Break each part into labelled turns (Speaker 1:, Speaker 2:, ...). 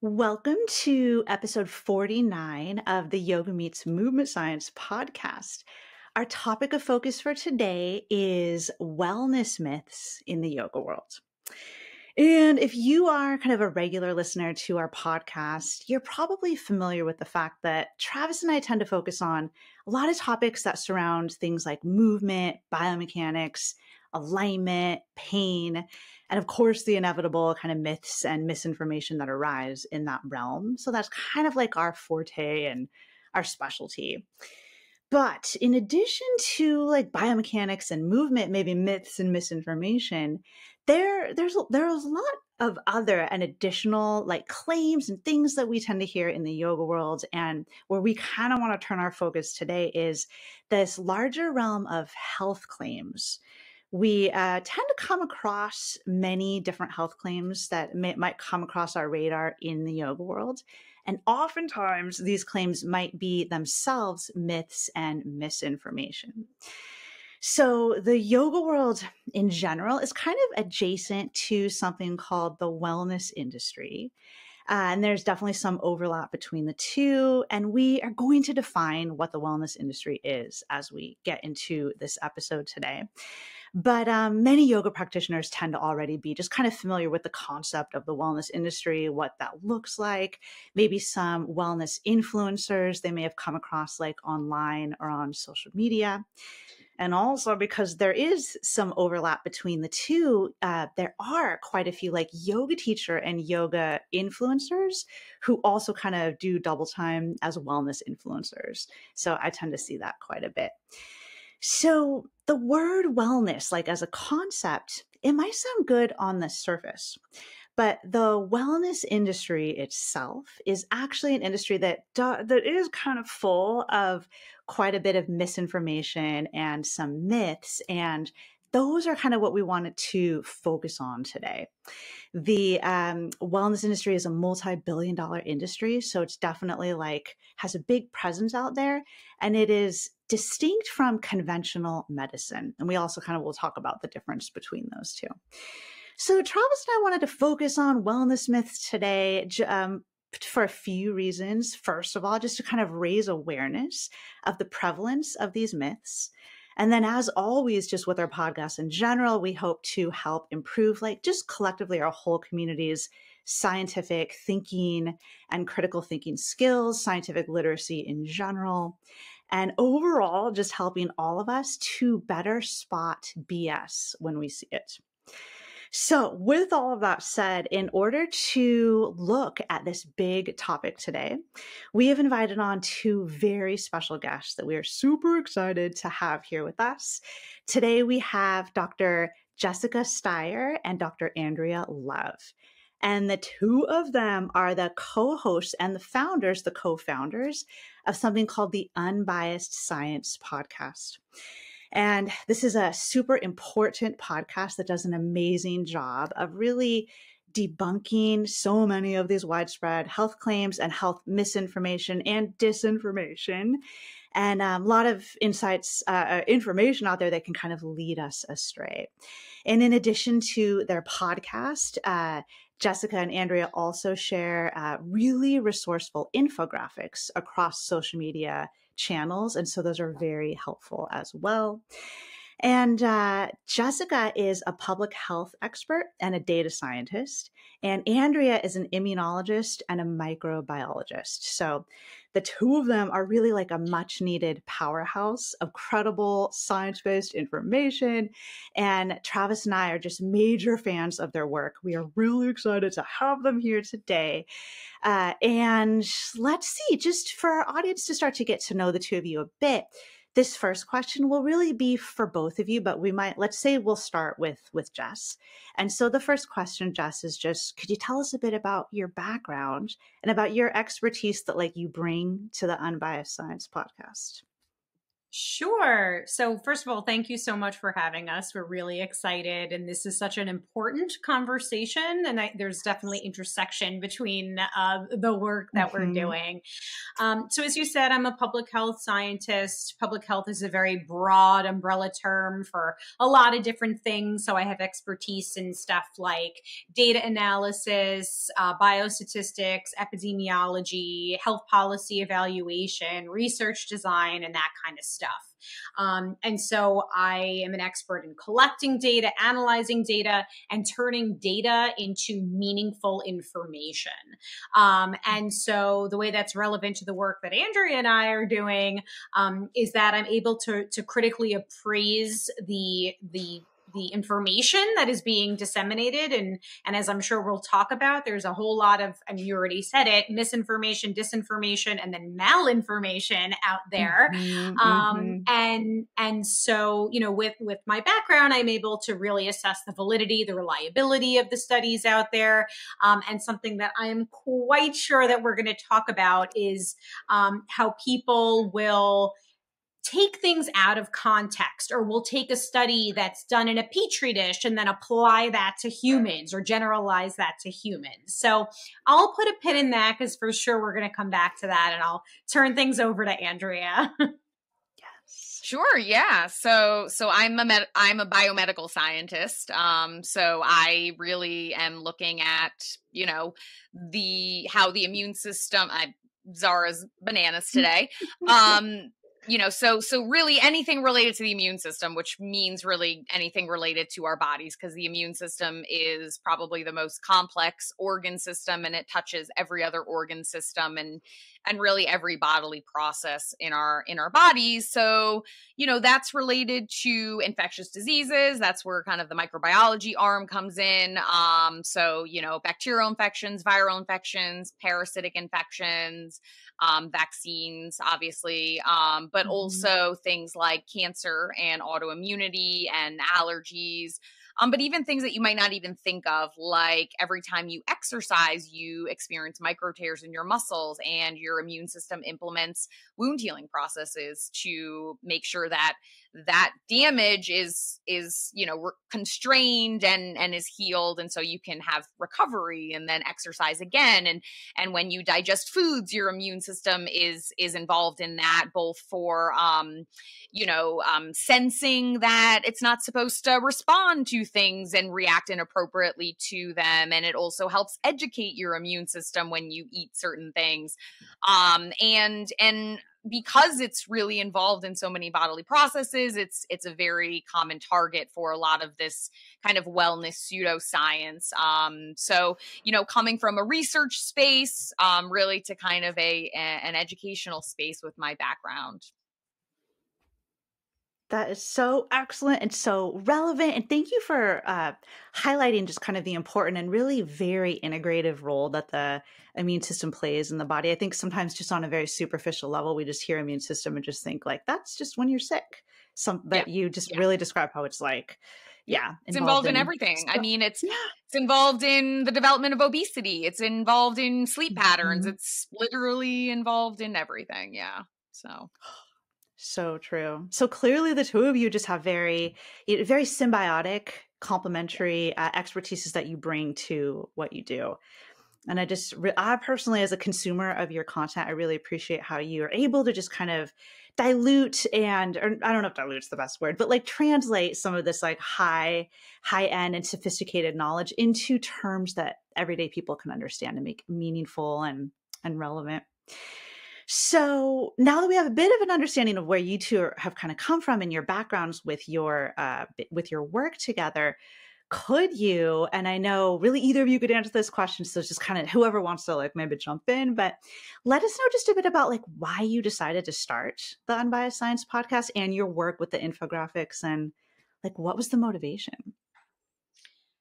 Speaker 1: Welcome to episode 49 of the Yoga Meets Movement Science podcast. Our topic of focus for today is wellness myths in the yoga world. And if you are kind of a regular listener to our podcast, you're probably familiar with the fact that Travis and I tend to focus on a lot of topics that surround things like movement, biomechanics, alignment, pain, and of course, the inevitable kind of myths and misinformation that arise in that realm. So that's kind of like our forte and our specialty. But in addition to like biomechanics and movement, maybe myths and misinformation, there there's there's a lot of other and additional like claims and things that we tend to hear in the yoga world and where we kind of want to turn our focus today is this larger realm of health claims we uh, tend to come across many different health claims that may, might come across our radar in the yoga world and oftentimes these claims might be themselves myths and misinformation. So, the yoga world in general is kind of adjacent to something called the wellness industry. Uh, and there's definitely some overlap between the two. And we are going to define what the wellness industry is as we get into this episode today. But um, many yoga practitioners tend to already be just kind of familiar with the concept of the wellness industry, what that looks like, maybe some wellness influencers they may have come across like online or on social media. And also because there is some overlap between the two, uh, there are quite a few like yoga teacher and yoga influencers who also kind of do double time as wellness influencers. So I tend to see that quite a bit. So the word wellness, like as a concept, it might sound good on the surface. But the wellness industry itself is actually an industry that that is kind of full of quite a bit of misinformation and some myths and those are kind of what we wanted to focus on today. The um, wellness industry is a multi-billion dollar industry, so it's definitely like has a big presence out there, and it is distinct from conventional medicine. And we also kind of will talk about the difference between those two. So Travis and I wanted to focus on wellness myths today. Um, for a few reasons. First of all, just to kind of raise awareness of the prevalence of these myths. And then, as always, just with our podcast in general, we hope to help improve, like, just collectively our whole community's scientific thinking and critical thinking skills, scientific literacy in general, and overall, just helping all of us to better spot BS when we see it. So, with all of that said, in order to look at this big topic today, we have invited on two very special guests that we are super excited to have here with us. Today, we have Dr. Jessica Steier and Dr. Andrea Love. And the two of them are the co hosts and the founders, the co founders of something called the Unbiased Science Podcast. And this is a super important podcast that does an amazing job of really debunking so many of these widespread health claims and health misinformation and disinformation and um, a lot of insights uh, uh, information out there that can kind of lead us astray and in addition to their podcast uh, Jessica and Andrea also share uh, really resourceful infographics across social media channels. And so those are very helpful as well. And uh, Jessica is a public health expert and a data scientist. And Andrea is an immunologist and a microbiologist. So the two of them are really like a much needed powerhouse of credible science based information. And Travis and I are just major fans of their work. We are really excited to have them here today. Uh, and let's see, just for our audience to start to get to know the two of you a bit this first question will really be for both of you, but we might let's say we'll start with with Jess. And so the first question, Jess, is just could you tell us a bit about your background and about your expertise that like you bring to the Unbiased Science podcast?
Speaker 2: Sure. So, first of all, thank you so much for having us. We're really excited, and this is such an important conversation. And I, there's definitely intersection between uh, the work that mm-hmm. we're doing. Um, so, as you said, I'm a public health scientist. Public health is a very broad umbrella term for a lot of different things. So, I have expertise in stuff like data analysis, uh, biostatistics, epidemiology, health policy evaluation, research design, and that kind of stuff stuff. Um, and so I am an expert in collecting data, analyzing data, and turning data into meaningful information. Um, and so the way that's relevant to the work that Andrea and I are doing um, is that I'm able to to critically appraise the the the information that is being disseminated and and as i'm sure we'll talk about there's a whole lot of i mean you already said it misinformation disinformation and then malinformation out there mm-hmm, um, mm-hmm. and and so you know with with my background i'm able to really assess the validity the reliability of the studies out there um, and something that i'm quite sure that we're going to talk about is um, how people will take things out of context or we'll take a study that's done in a petri dish and then apply that to humans or generalize that to humans. So I'll put a pin in that because for sure we're going to come back to that and I'll turn things over to Andrea.
Speaker 3: yes. Sure, yeah. So so I'm a med- I'm a biomedical scientist. Um so I really am looking at, you know, the how the immune system I Zara's bananas today. Um you know so so really anything related to the immune system which means really anything related to our bodies because the immune system is probably the most complex organ system and it touches every other organ system and and really every bodily process in our in our bodies. So you know that's related to infectious diseases. That's where kind of the microbiology arm comes in. Um so you know bacterial infections viral infections parasitic infections um, vaccines obviously um, but mm-hmm. also things like cancer and autoimmunity and allergies um, but even things that you might not even think of, like every time you exercise, you experience micro tears in your muscles, and your immune system implements wound healing processes to make sure that that damage is is you know re- constrained and and is healed and so you can have recovery and then exercise again. And and when you digest foods your immune system is is involved in that both for um you know um sensing that it's not supposed to respond to things and react inappropriately to them. And it also helps educate your immune system when you eat certain things. Um and and because it's really involved in so many bodily processes it's it's a very common target for a lot of this kind of wellness pseudoscience um so you know coming from a research space um really to kind of a, a an educational space with my background
Speaker 1: that is so excellent and so relevant. And thank you for uh, highlighting just kind of the important and really very integrative role that the immune system plays in the body. I think sometimes just on a very superficial level, we just hear immune system and just think like that's just when you're sick. Some that yeah. you just yeah. really describe how it's like. Yeah,
Speaker 3: it's involved, involved in, in, everything. Stuff. I mean, it's yeah. it's involved in the development of obesity. It's involved in sleep patterns. Mm-hmm. It's literally involved in everything. Yeah. So
Speaker 1: so true. So clearly, the two of you just have very, very symbiotic, complementary uh, expertises that you bring to what you do. And I just, I personally, as a consumer of your content, I really appreciate how you are able to just kind of dilute and, or I don't know if dilute's the best word, but like translate some of this like high, high end and sophisticated knowledge into terms that everyday people can understand and make meaningful and and relevant. So now that we have a bit of an understanding of where you two have kind of come from and your backgrounds with your uh, with your work together, could you? And I know really either of you could answer this question, so just kind of whoever wants to like maybe jump in, but let us know just a bit about like why you decided to start the Unbiased Science podcast and your work with the infographics and like what was the motivation?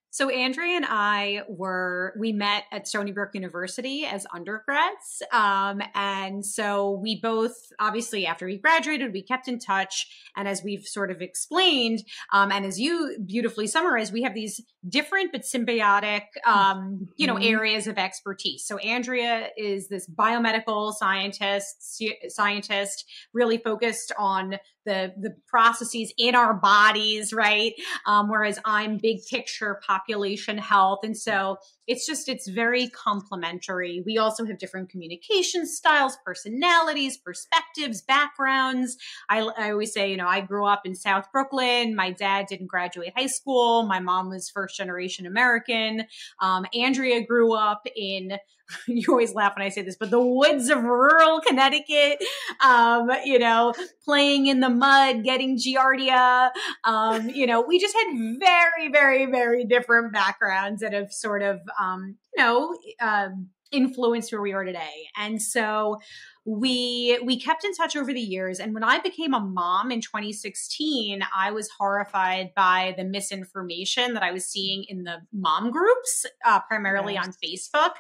Speaker 2: So Andrea and I were we met at Stony Brook University as undergrads, um, and so we both obviously after we graduated we kept in touch. And as we've sort of explained, um, and as you beautifully summarized, we have these different but symbiotic, um, you know, mm-hmm. areas of expertise. So Andrea is this biomedical scientist, scientist really focused on the the processes in our bodies, right? Um, whereas I'm big picture population health, and so it's just it's very complementary. We also have different communication styles, personalities, perspectives, backgrounds. I, I always say, you know, I grew up in South Brooklyn. My dad didn't graduate high school. My mom was first generation American. Um, Andrea grew up in you always laugh when I say this, but the woods of rural Connecticut, um, you know, playing in the mud, getting Giardia. Um, you know, we just had very, very, very different backgrounds that have sort of, um, you know, um, influenced where we are today. And so we we kept in touch over the years and when i became a mom in 2016 i was horrified by the misinformation that i was seeing in the mom groups uh, primarily yes. on facebook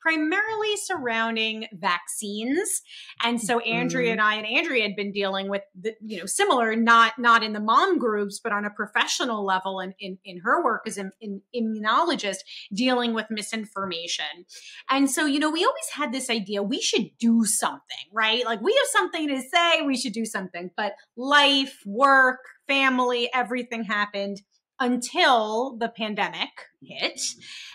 Speaker 2: primarily surrounding vaccines. And so Andrea mm-hmm. and I and Andrea had been dealing with the, you know, similar, not, not in the mom groups, but on a professional level and in, in, in, her work as an immunologist dealing with misinformation. And so, you know, we always had this idea we should do something, right? Like we have something to say, we should do something, but life, work, family, everything happened until the pandemic hit.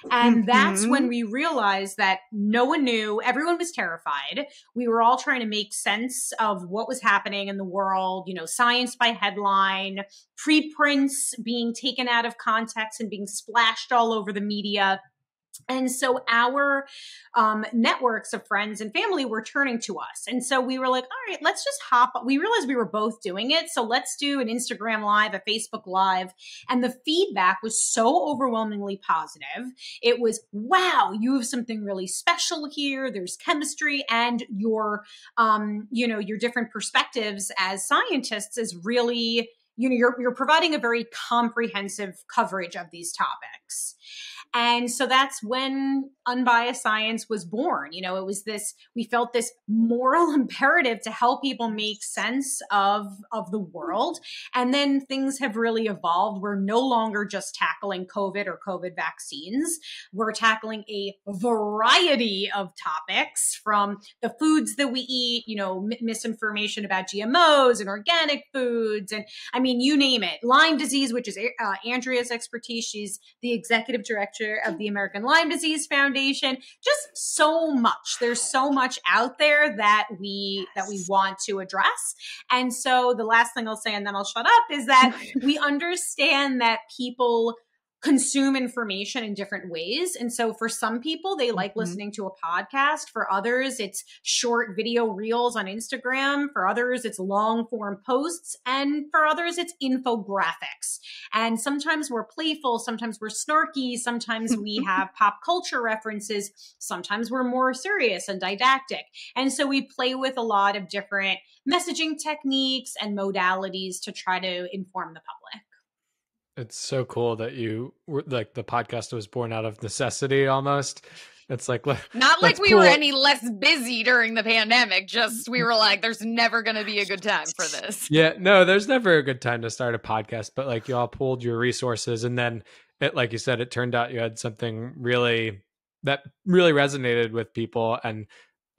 Speaker 2: And mm-hmm. that's when we realized that no one knew, everyone was terrified. We were all trying to make sense of what was happening in the world, you know, science by headline, preprints being taken out of context and being splashed all over the media. And so our um, networks of friends and family were turning to us. And so we were like, all right, let's just hop. We realized we were both doing it. So let's do an Instagram live, a Facebook live. And the feedback was so overwhelmingly positive. It was, wow, you have something really special here. There's chemistry and your, um, you know, your different perspectives as scientists is really, you know, you're, you're providing a very comprehensive coverage of these topics. And so that's when unbiased science was born. You know, it was this, we felt this moral imperative to help people make sense of, of the world. And then things have really evolved. We're no longer just tackling COVID or COVID vaccines. We're tackling a variety of topics from the foods that we eat, you know, misinformation about GMOs and organic foods. And I mean, you name it. Lyme disease, which is uh, Andrea's expertise. She's the executive director of the American Lyme Disease Foundation. Just so much. There's so much out there that we that we want to address. And so the last thing I'll say, and then I'll shut up, is that we understand that people consume information in different ways. And so for some people, they like mm-hmm. listening to a podcast. For others, it's short video reels on Instagram. For others, it's long form posts. And for others, it's infographics. And sometimes we're playful. Sometimes we're snarky. Sometimes we have pop culture references. Sometimes we're more serious and didactic. And so we play with a lot of different messaging techniques and modalities to try to inform the public.
Speaker 4: It's so cool that you were like the podcast was born out of necessity almost. It's like
Speaker 3: not like we were any less busy during the pandemic. Just we mm. were like, there's never going to be a good time for this.
Speaker 4: Yeah, no, there's never a good time to start a podcast. But like you all pulled your resources, and then it, like you said, it turned out you had something really that really resonated with people. And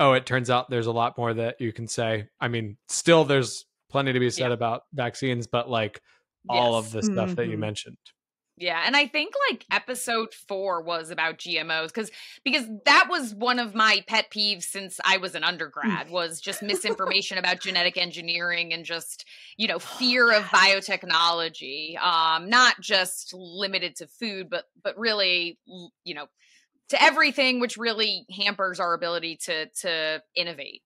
Speaker 4: oh, it turns out there's a lot more that you can say. I mean, still there's plenty to be said yeah. about vaccines, but like all of the stuff mm-hmm. that you mm-hmm. mentioned.
Speaker 3: Yeah, and I think like episode 4 was about GMOs cuz because that was one of my pet peeves since I was an mm. undergrad was just misinformation about genetic engineering and just, you know, fear of biotechnology. Um not just limited to food but but really, you know, to everything which really hampers our ability to to innovate.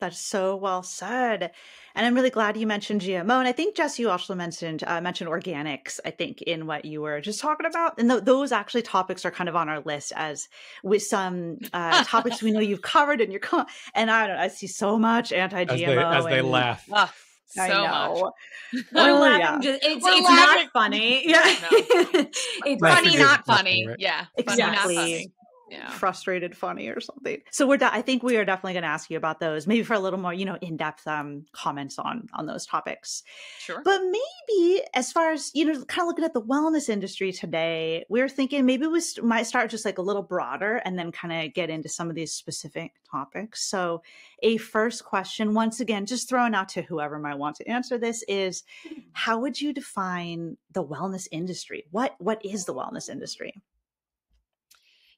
Speaker 1: That's so well said. And I'm really glad you mentioned GMO. And I think Jess, you also mentioned uh, mentioned organics. I think in what you were just talking about, and th- those actually topics are kind of on our list as with some uh, topics we know you've covered in your. Com- and I don't. I see so much anti-GMO
Speaker 4: as they, as they laugh.
Speaker 3: Uh, so I know.
Speaker 2: Much. We're oh, laughing. Yeah. Just, it's, it's not funny. Yeah,
Speaker 3: no. it's funny, not funny. Yeah,
Speaker 1: exactly.
Speaker 3: Funny,
Speaker 1: yeah. frustrated funny or something. So we're, I think we are definitely going to ask you about those, maybe for a little more, you know, in depth um, comments on on those topics.
Speaker 3: Sure.
Speaker 1: But maybe as far as you know, kind of looking at the wellness industry today, we are thinking maybe we might start just like a little broader and then kind of get into some of these specific topics. So, a first question, once again, just throwing out to whoever might want to answer this, is hmm. how would you define the wellness industry? What what is the wellness industry?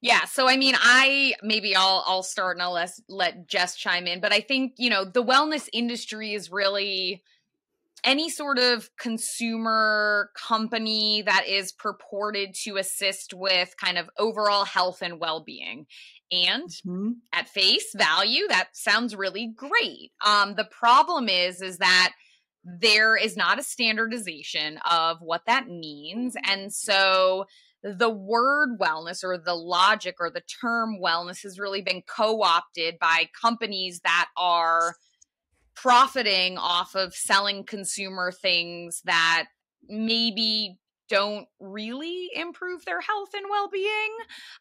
Speaker 3: Yeah, so I mean, I maybe I'll I'll start and I'll let let Jess chime in, but I think you know the wellness industry is really any sort of consumer company that is purported to assist with kind of overall health and well-being. And mm-hmm. at face value that sounds really great. Um the problem is is that there is not a standardization of what that means. And so the word wellness or the logic or the term wellness has really been co opted by companies that are profiting off of selling consumer things that maybe don't really improve their health and well-being.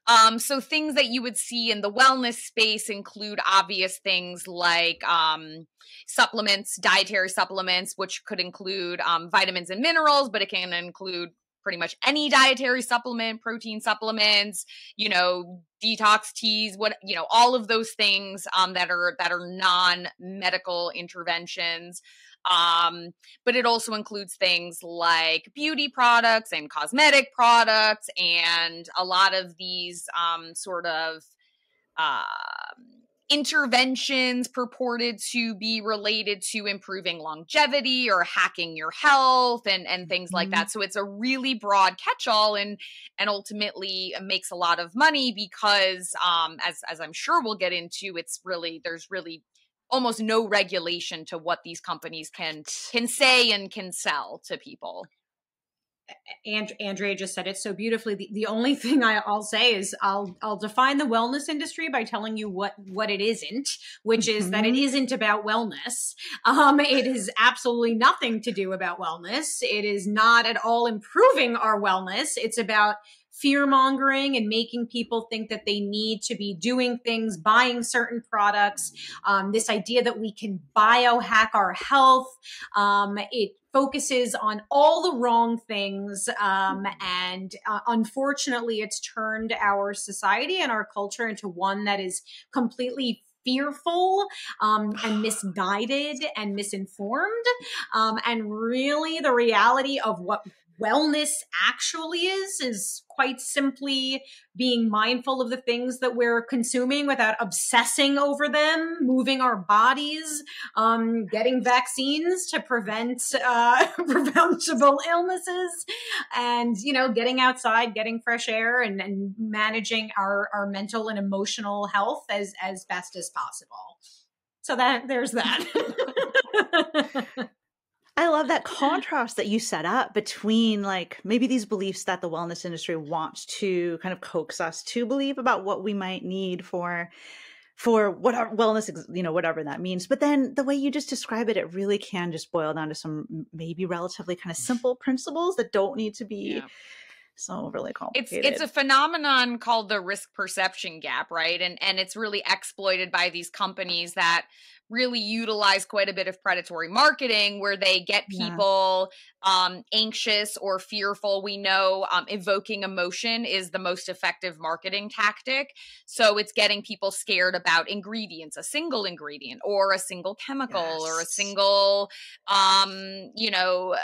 Speaker 3: Um, so things that you would see in the wellness space include obvious things like um, supplements, dietary supplements, which could include um, vitamins and minerals, but it can include pretty much any dietary supplement, protein supplements, you know, detox teas, what you know, all of those things um, that are that are non-medical interventions. Um, but it also includes things like beauty products and cosmetic products and a lot of these um, sort of uh, interventions purported to be related to improving longevity or hacking your health and and things mm-hmm. like that so it's a really broad catch-all and and ultimately makes a lot of money because um as as I'm sure we'll get into it's really there's really almost no regulation to what these companies can can say and can sell to people
Speaker 2: and Andrea just said it so beautifully. The, the only thing I, will say is I'll I'll define the wellness industry by telling you what what it isn't, which is mm-hmm. that it mm-hmm. isn't about wellness. Um, it is absolutely nothing to do about wellness. It is not at all improving our wellness. It's about fear mongering and making people think that they need to be doing things, buying certain products. Um, this idea that we can biohack our health. Um, it focuses on all the wrong things. Um, and uh, unfortunately, it's turned our society and our culture into one that is completely fearful um, and misguided and misinformed. Um, and really, the reality of what wellness actually is is quite simply being mindful of the things that we're consuming without obsessing over them moving our bodies um, getting vaccines to prevent uh, preventable illnesses and you know getting outside getting fresh air and, and managing our, our mental and emotional health as as best as possible. So that there's that
Speaker 1: I love that contrast that you set up between like maybe these beliefs that the wellness industry wants to kind of coax us to believe about what we might need for for whatever wellness you know whatever that means. But then the way you just describe it it really can just boil down to some maybe relatively kind of simple principles that don't need to be yeah. so really complicated
Speaker 3: it's it's a phenomenon called the risk perception gap right? And and it's really exploited by these companies that really utilize quite a bit of predatory marketing where they get people yeah. um, anxious or fearful. We know um, evoking emotion is the most effective marketing tactic. So it's getting people scared about ingredients, a single ingredient or a single chemical yes. or a single, um, you know, uh,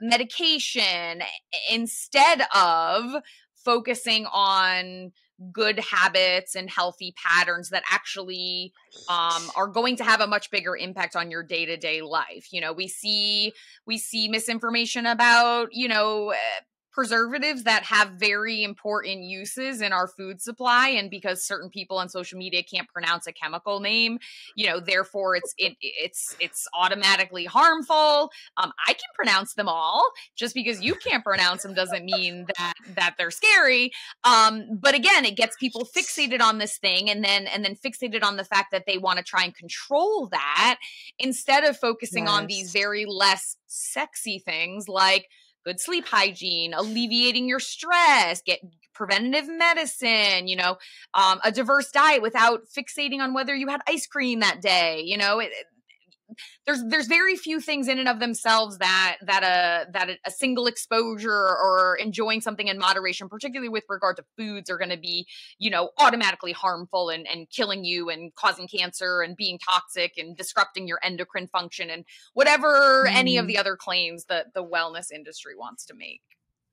Speaker 3: medication instead of focusing on good habits and healthy patterns that actually um, are going to have a much bigger impact on your day-to-day life. You know we see we see misinformation about you know eh, preservatives that have very important uses in our food supply and because certain people on social media can't pronounce a chemical name you know therefore it's it, it's it's automatically harmful. Um, i can pronounce them all. Just because you can't pronounce them doesn't mean that that they're scary. Um, but again it gets people fixated on this thing and then and then fixated on the fact that they want to try and control that instead of focusing yes. on these very less sexy things like good sleep hygiene, alleviating your stress, get preventative medicine, you know, um, a diverse diet without fixating on whether you had ice cream that day. You know, it, there's there's very few things in and of themselves that that a that a, single exposure or enjoying something in moderation particularly with regard to foods are going to be you know automatically harmful and and killing you and causing cancer and being toxic and disrupting your endocrine function and whatever mm. any of mm. the other claims that the wellness industry wants to make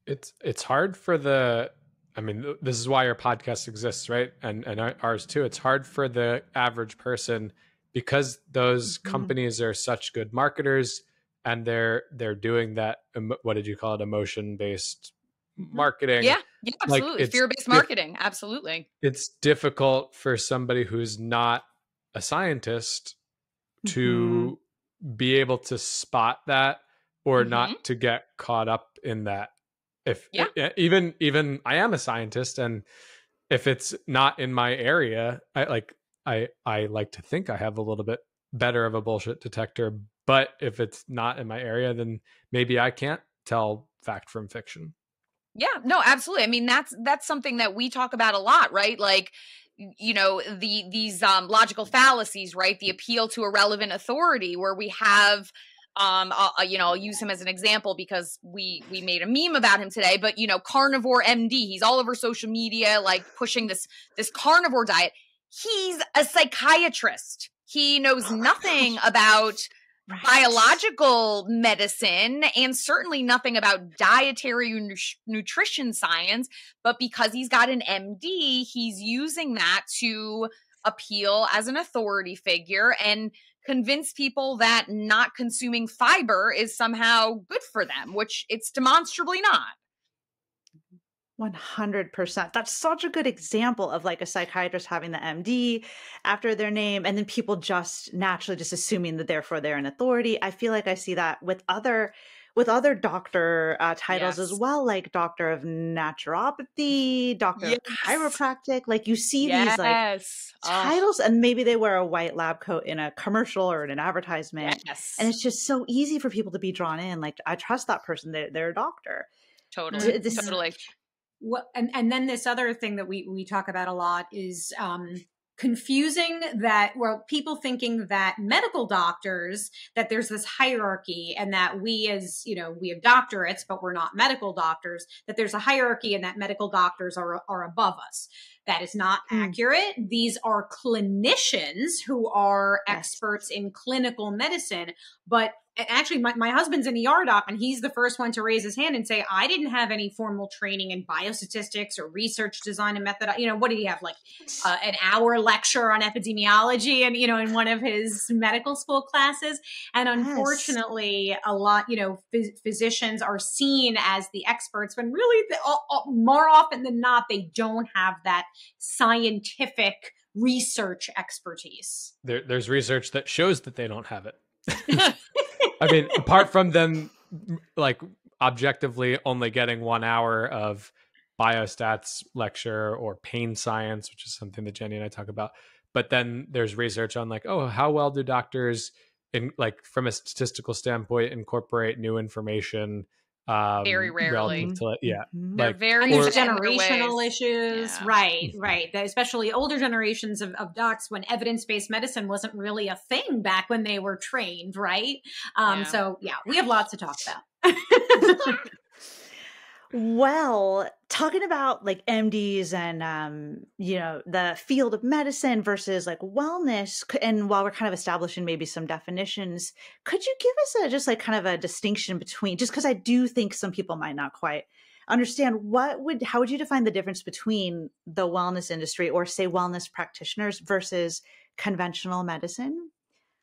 Speaker 4: it's it's hard for the I mean, this is why our podcast exists, right? And and ours too. It's hard for the average person because those mm-hmm. companies are such good marketers and they're they're doing that what did you call it emotion based mm-hmm. marketing
Speaker 3: yeah yeah absolutely like fear based marketing absolutely
Speaker 4: it's difficult for somebody who's not a scientist to mm-hmm. be able to spot that or mm-hmm. not to get caught up in that if yeah. even even i am a scientist and if it's not in my area i like I I like to think I have a little bit better of a bullshit detector, but if it's not in my area, then maybe I can't tell fact from fiction.
Speaker 3: Yeah, no, absolutely. I mean, that's that's something that we talk about a lot, right? Like you know the these um logical fallacies right the appeal to irrelevant authority where we have um I'll, you know i'll use him as an example because we we made a meme about him today but you know carnivore md he's all over social media like pushing this this carnivore diet he's a psychiatrist. He knows oh nothing about right. biological medicine and certainly nothing about dietary nu- nutrition science. But because he's got an MD, he's using that to appeal as an authority figure and convince people that not consuming fiber is somehow good for them, which it's demonstrably not.
Speaker 1: 100%. That's such a good example of like a psychiatrist having the MD after their name and then people just naturally just assuming that therefore they're an authority. I feel like I see that with other with other doctor uh, titles yes. as well, like doctor of naturopathy, doctor yes. of chiropractic. Like you see yes. these like oh. titles, and maybe they wear a white lab coat in a commercial or in an advertisement, and it's just so easy for people to be drawn in. Like I trust that person; they're, they're a doctor.
Speaker 3: Totally, this, totally
Speaker 2: what and and then this other thing that we we talk about a lot is um confusing that well people thinking that medical doctors that there's this hierarchy and that we as you know we have doctorates but we're not medical doctors that there's a hierarchy and that medical doctors are are above us that is not mm. accurate these are clinicians who are yes. experts in clinical medicine but actually my, my husband's an ER doc and he's the first one to raise his hand and say, I didn't have any formal training in biostatistics or research design and method. You know, what did he have? Like uh, an hour lecture on epidemiology and, you know, in one of his medical school classes. And unfortunately, yes. a lot, you know, phys- physicians are seen as the experts when really the, uh, uh, more often than not, they don't have that scientific research expertise.
Speaker 4: There, there's research that shows that they don't have it. I mean, apart from them like objectively only getting one hour of biostats lecture or pain science, which is something that Jenni and I talk about. But then there's research on like, oh, how well do doctors in like from a statistical standpoint incorporate new information
Speaker 3: um, very rarely.
Speaker 4: To, yeah,
Speaker 3: mm-hmm. they're like, very or,
Speaker 2: generational issues, yeah. right? Mm-hmm. Right. Especially older generations of, of docs when evidence based medicine wasn't really a thing back when they were trained, right? Um, yeah. So yeah, we have lots to talk about.
Speaker 1: Well, talking about like MDs and um, you know, the field of medicine versus like wellness, and while we're kind of establishing maybe some definitions, could you give us a just like kind of a distinction between just because I do think some people might not quite understand what would how would you define the difference between the wellness industry or say wellness practitioners versus conventional medicine?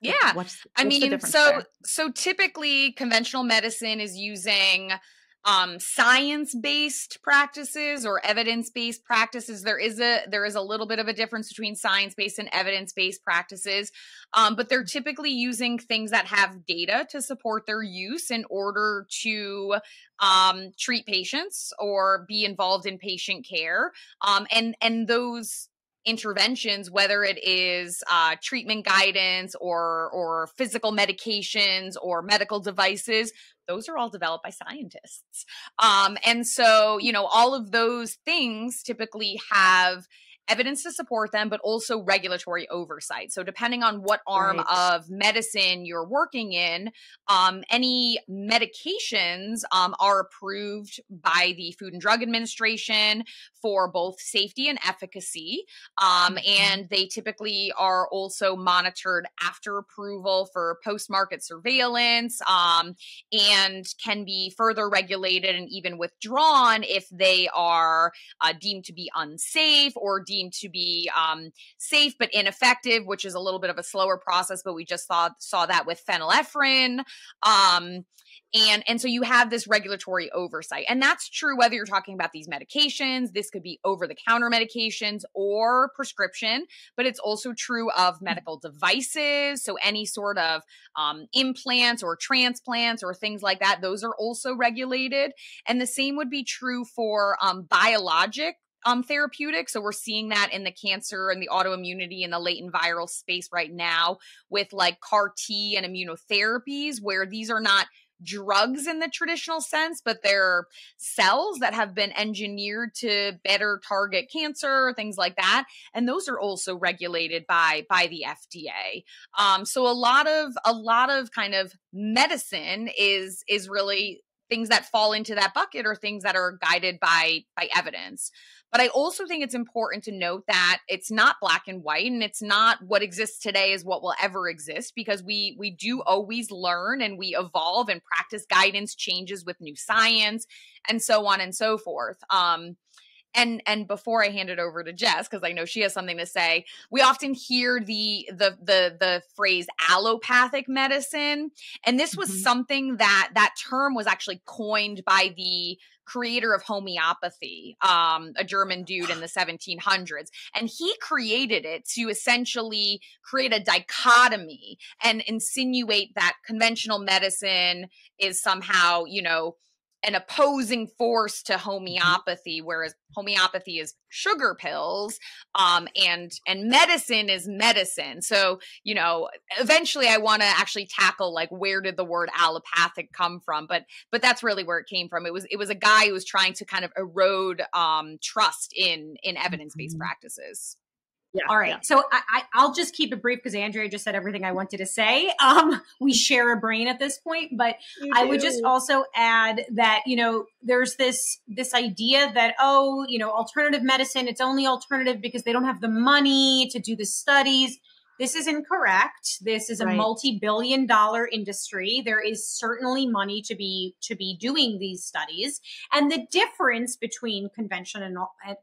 Speaker 3: Yeah. What's, what's I mean, so there? so typically conventional medicine is using um, science-based practices or evidence-based practices there is a there is a little bit of a difference between science-based and evidence-based practices um, but they're typically using things that have data to support their use in order to um, treat patients or be involved in patient care um, and and those interventions, whether it is uh, treatment guidance or or physical medications or medical devices, those are all developed by scientists. Um, and so, you know, all of those things typically have evidence to support them, but also regulatory oversight. So, depending on what arm right. of medicine you're working in, um, any medications um, are approved by the Food and Drug Administration for both safety and efficacy. Um, mm-hmm. and they typically are also monitored after approval for post market surveillance um, and can be further regulated and even withdrawn if they are uh, deemed to be unsafe or deemed deemed to be um, safe but ineffective, which is a little bit of a slower process. But we just saw saw that with phenylephrine. And and so you have this regulatory oversight and that's true whether you're talking about these medications this could be over the counter medications or prescription but it's also true of hmm. medical devices so any sort of um, implants or transplants or things like that those are also regulated and the same would be true for um, biologic um, therapeutic. So we're seeing that in the cancer and the autoimmunity and the latent viral space right now with like CAR T and immunotherapies, where these are not drugs in the traditional sense, but they're cells that have been engineered to better target cancer, things like that. And those are also regulated by by the FDA. Um, so a lot of a lot of kind of medicine is is really things that fall into that bucket or things that are guided by by evidence but I also think it's important to note that it's not black and white and it's not what exists today is what will ever exist because we we do always learn and we evolve and practice guidance changes with new science and so on and so forth. Um and and before I hand it over to Jess because I know she has something to say, we often hear the the the the phrase allopathic medicine, and this was mm-hmm. something that that term was actually coined by the creator of homeopathy, um, a German dude in the 1700s. And he created it to essentially create a dichotomy and insinuate that conventional medicine is somehow, you know, an opposing force to mm-hmm. homeopathy whereas homeopathy is sugar pills um, and and medicine is medicine so you know eventually i want to actually tackle like where did the word allopathic come from but but that's really where it came from it was it was a guy who was trying to kind of erode um, trust in in evidence-based mm-hmm. practices
Speaker 2: yeah, All right. Yeah. So I, I, will just keep it brief because Andrea just said everything I wanted to say. Um, we share a brain at this point, but I would just also add that, you know, there's this, this idea that, oh, you know, alternative medicine, it's only alternative because they don't have the money to do the studies. This is incorrect. This is a right. multi-billion dollar industry. There is certainly money to be to be doing these studies. And the difference between convention and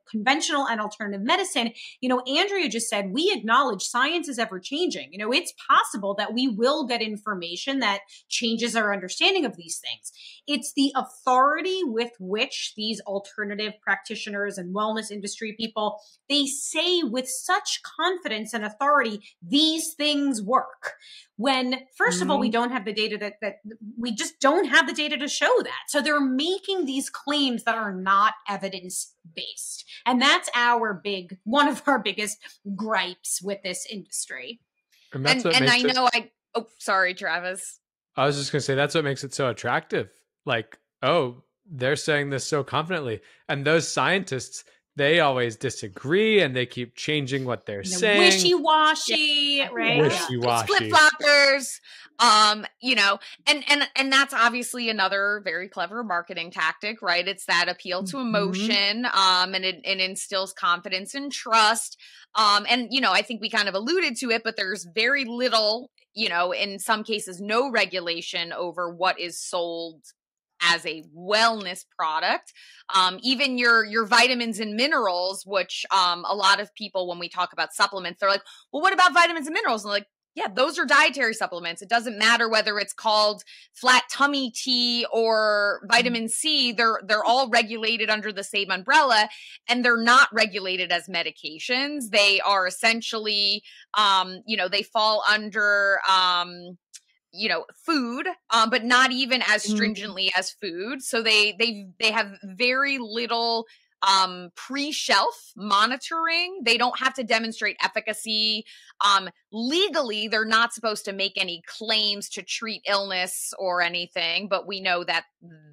Speaker 2: conventional and alternative medicine, you know, Andrea just said we acknowledge science is ever changing. You know, it's possible that we will get information that changes our understanding of these things. It's the authority with which these alternative practitioners and wellness industry people they say with such confidence and authority these things work. When 1st mm-hmm. of all we mm-hmm. don't have the data that, that we just don't have the data to show that. So they're making these claims that are not evidence based and that's our big one of our biggest gripes with this industry.
Speaker 3: And, and, and i know i oh sorry travis.
Speaker 4: I was just going to say that's what makes it so attractive. Like oh they're saying this so confidently. And those scientists they always disagree and they keep changing what they're saying.
Speaker 2: Wishy washy, yeah. right?
Speaker 4: Wishy washy.
Speaker 3: Flip floppers. Um, you know, and and and that's obviously another very clever marketing tactic, right? It's that appeal to mm-hmm. emotion, mm-hmm. um, and it, it instills confidence and trust. Um, and you know, I think we kind of alluded to it, but there's very little, you know, in some cases, no regulation over what is sold as a wellness product. Um, even your your vitamins and minerals, which um, a lot of people when we talk about supplements, they're like, well, what about vitamins and minerals? And like, yeah, those are dietary supplements. It doesn't matter whether it's called flat tummy tea or mm-hmm. vitamin C. They're they're all regulated under the same umbrella and they're not regulated as medications. They are essentially um, you know, they fall under um you know food um, but not even as mm-hmm. stringently mm. as food so they they they have very little um, pre-shelf monitoring. They don't have to demonstrate efficacy. Um, legally, they're not supposed to make any claims to treat illness or anything, but we know that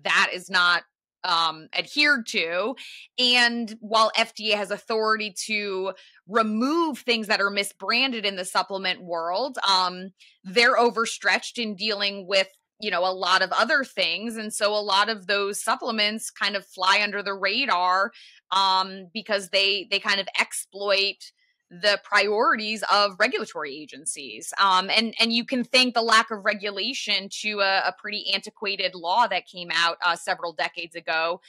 Speaker 3: that is not um, adhered to. And while FDA has authority to remove things that are misbranded in the supplement world, um, they're overstretched in dealing with you know a lot of other things and so a lot of those supplements kind of fly under the radar um, because they they kind of exploit the priorities of regulatory agencies. Um, and, and you can thank the lack of regulation to a, a pretty antiquated law that came out uh, several decades ago,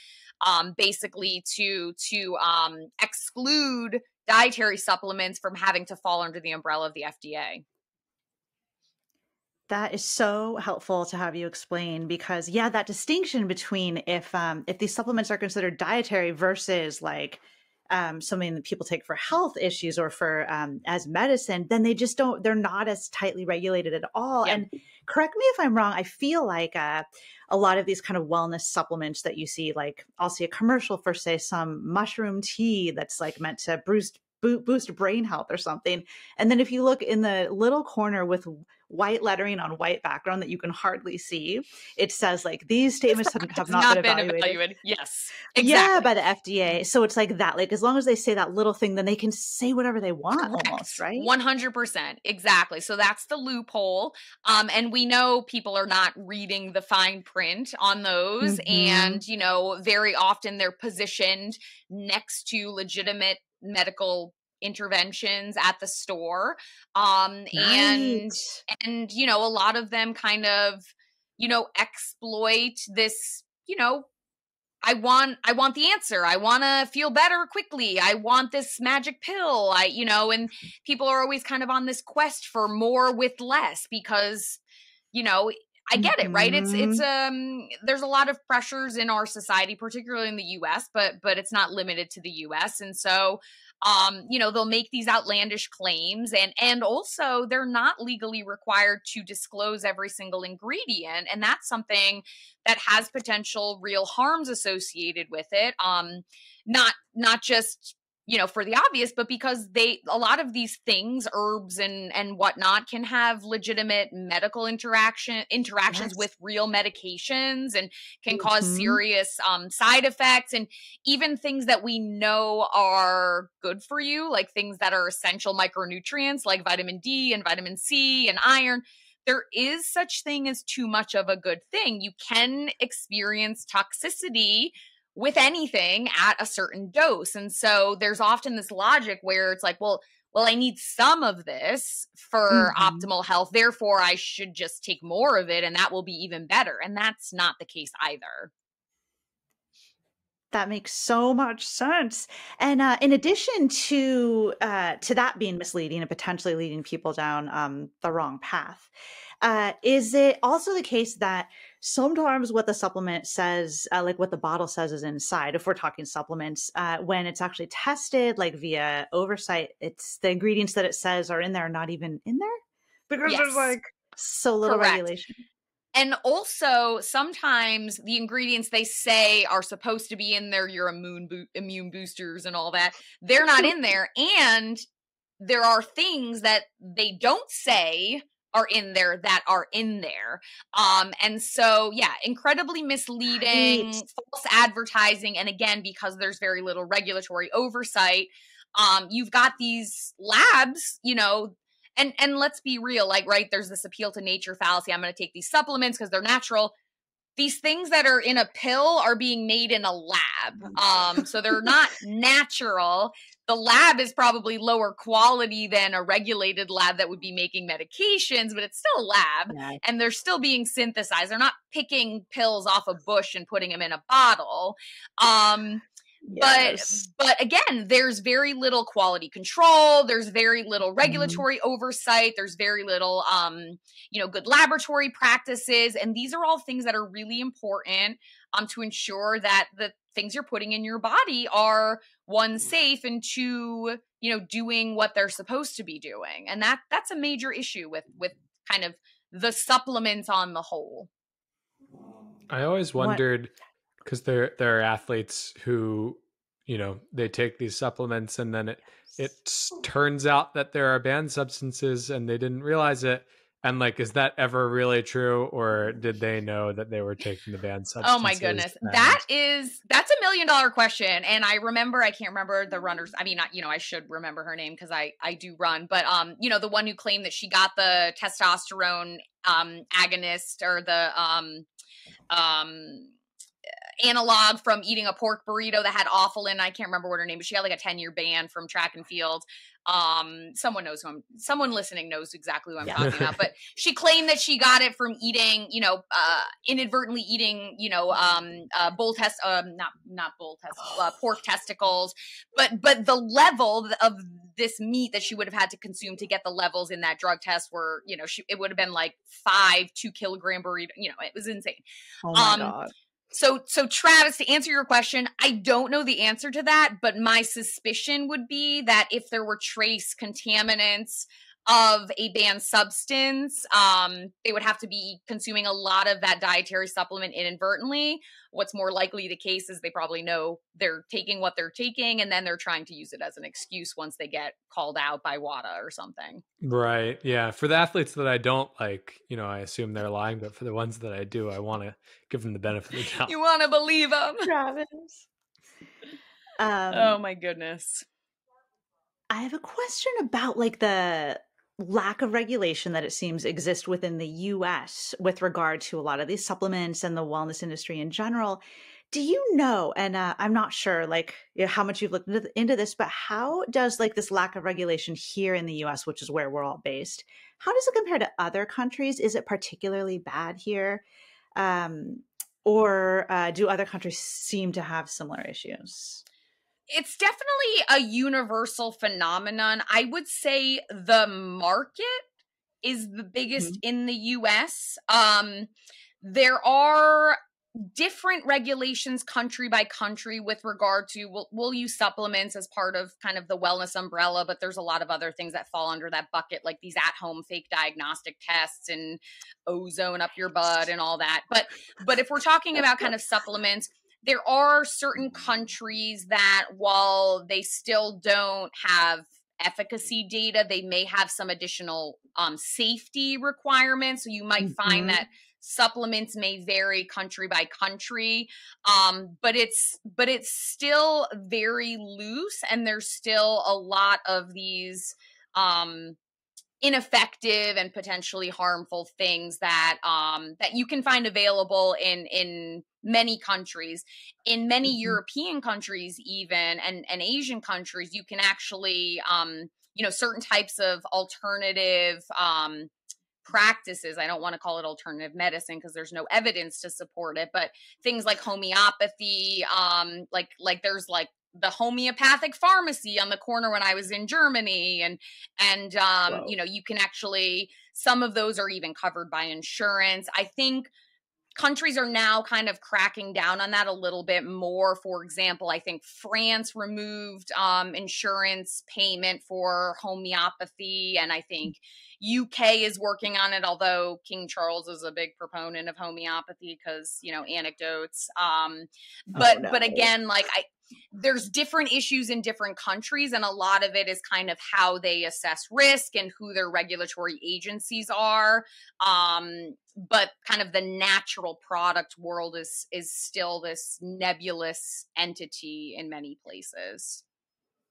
Speaker 3: um, basically to, to um, exclude dietary supplements from having to fall under the umbrella of the FDA.
Speaker 1: That is so helpful to have you explain because yeah, that distinction between if um if these supplements are considered dietary versus like um, something that people take for health issues or for um, as medicine, then they just don't. They're not as tightly regulated at all. Yep. And correct me if I'm wrong. I feel like uh, a lot of these kind of wellness supplements that you see, like I'll see a commercial for say some mushroom tea that's like meant to boost boost brain health or something. And then if you look in the little corner with white lettering on white background that you can hardly see, it says like these statements have, have not, not, been, evaluated. evaluated.
Speaker 3: Yes.
Speaker 1: Exactly. Yeah, by the FDA. So it's like that. Like as long as they say that little thing, then they can say whatever they want Correct. almost, right?
Speaker 3: 100%. Exactly. So that's the loophole. Um, and we know people are not reading the fine print on those. Mm-hmm. And, you know, very often they're positioned next to legitimate medical interventions at the store um right. and and you know a lot of them kind of you know exploit this you know I want I want the answer. I want to feel better quickly. I want this magic pill. I you know and people are always kind of on this quest for more with less because you know I get it, right? It's it's mm-hmm. um there's a lot of pressures in our society, particularly in the US, but but it's not limited to the US. And so um you know they'll make these outlandish claims and and also they're not legally required to disclose every single ingredient and that's something that has potential real harms associated with it um not not just you know for the obvious but because they a lot of these things herbs and and whatnot can have legitimate medical interaction interactions yes. with real medications and can mm-hmm. cause serious um, side effects and even things that we know are good for you like things that are essential micronutrients like vitamin d and vitamin c and iron there is such thing as too much of a good thing you can experience toxicity with anything at a certain dose. And so there's often this logic where it's like, well, well, I need some of this for mm-hmm. optimal health. Therefore, I should just take more of it and that will be even better. And that's not the case either.
Speaker 1: That makes so much sense. And uh, in addition to uh, to that being misleading and potentially leading people down um, the wrong path, uh, is it also the case that sometimes what the supplement says, uh, like what the bottle says is inside, if we're talking supplements, uh, when it's actually tested, like via oversight, it's the ingredients that it says are in there are not even in there? Because yes. there's like so little Correct. regulation.
Speaker 3: And also, sometimes the ingredients they say are supposed to be in there, your immune bo- immune boosters and all that, they're not in there. And there are things that they don't say are in there that are in there. Um, and so, yeah, incredibly misleading, right. false advertising. And again, because there's very little regulatory oversight, um, you've got these labs, you know, and and let's be real, like, right, there's this appeal to nature fallacy. I'm going to take these supplements because they're natural these things that are in a pill are being made in a lab. Um, so they're not natural. The lab is probably lower quality than a regulated lab that would be making medications, but it's still a lab yeah. and they're still being synthesized. They're not picking pills off a bush and putting them in a bottle. Um, Yes. But but again, there's very little quality control, there's very little mm-hmm. regulatory mm-hmm. oversight, there's very little um, you know, good laboratory practices and these are all things that are really important um to ensure that the things you're putting in your body are one safe and two, you know, doing what they're supposed to be doing. And that that's a major issue with with kind of the supplements on the whole.
Speaker 4: I always wondered what? Because there there are athletes who you know they take these supplements and then it it turns out that there are banned substances and they didn't realize it and like, is that ever really true, or did they know that they were taking the banned substances?
Speaker 3: Oh my goodness, and- that is that's a million dollar question. And I remember, I can't remember the runners. I mean, not you know, I should remember her name because I I do run, but um, you know, the one who claimed that she got the testosterone um agonist or the um um analog from eating a pork burrito that had offal in. I can't remember what her name, but she had like a 10 year ban from track and field um someone knows who i'm someone listening knows exactly what i'm yeah. talking about but she claimed that she got it from eating you know uh inadvertently eating you know um uh bull test um not not bull test uh, pork testicles but but the level of this meat that she would have had to consume to get the levels in that drug test were you know she it would have been like five two kilogram burrito you know it was insane
Speaker 1: oh my um, God.
Speaker 3: So, so Travis, to answer your question, I don't know the answer to that, but my suspicion would be that if there were trace contaminants of a banned substance, um, they would have to be consuming a lot of that dietary supplement inadvertently. What's more likely the case is they probably know they're taking what they're taking and then they're trying to use it as an excuse once they get called out by WADA or something.
Speaker 4: Right. Yeah. For the athletes that I don't like, you know, I assume they're lying, but for the ones that I do, I want to give them the benefit of the doubt.
Speaker 3: you want to believe them.
Speaker 1: Travis.
Speaker 3: Um, oh my goodness.
Speaker 1: I have a question about like the lack of regulation that it seems exists within the US with regard to a lot of these supplements and the wellness industry in general. Do you know, and uh, I'm not sure like you know, how much you've looked into, this, but how does like this lack of regulation here in the US, which is where we're all based, how does it compare to other countries? Is it particularly bad here? Um, or uh, do other countries seem to have similar issues?
Speaker 3: It's definitely a universal phenomenon. I would say the market is the biggest mm-hmm. in the US. Um, there are different regulations country by country with regard to we'll, we'll, use supplements as part of kind of the wellness umbrella but there's a lot of other things that fall under that bucket like these at home fake diagnostic tests and ozone up your butt and all that but but if we're talking about kind of supplements there are certain countries that while they still don't have efficacy data they may have some additional um, safety requirements so you might mm-hmm. find that supplements may vary country by country um, but it's but it's still very loose and there's still a lot of these um, ineffective and potentially harmful things that um that you can find available in in many countries in many mm-hmm. european countries even and and asian countries you can actually um you know certain types of alternative um practices i don't want to call it alternative medicine because there's no evidence to support it but things like homeopathy um like like there's like the homeopathic pharmacy on the corner when I was in Germany and and um wow. you know you can actually some of those are even covered by insurance. I think countries are now kind of cracking down on that a little bit more. For example, I think France removed um, insurance payment for homeopathy, and I think UK is working on it. Although King Charles is a big proponent of homeopathy because you know anecdotes. Um, but oh, no. but again, like I there's different issues in different countries and a lot of it is kind of how they assess risk and who their regulatory agencies are um, but kind of the natural product world is is still this nebulous entity in many places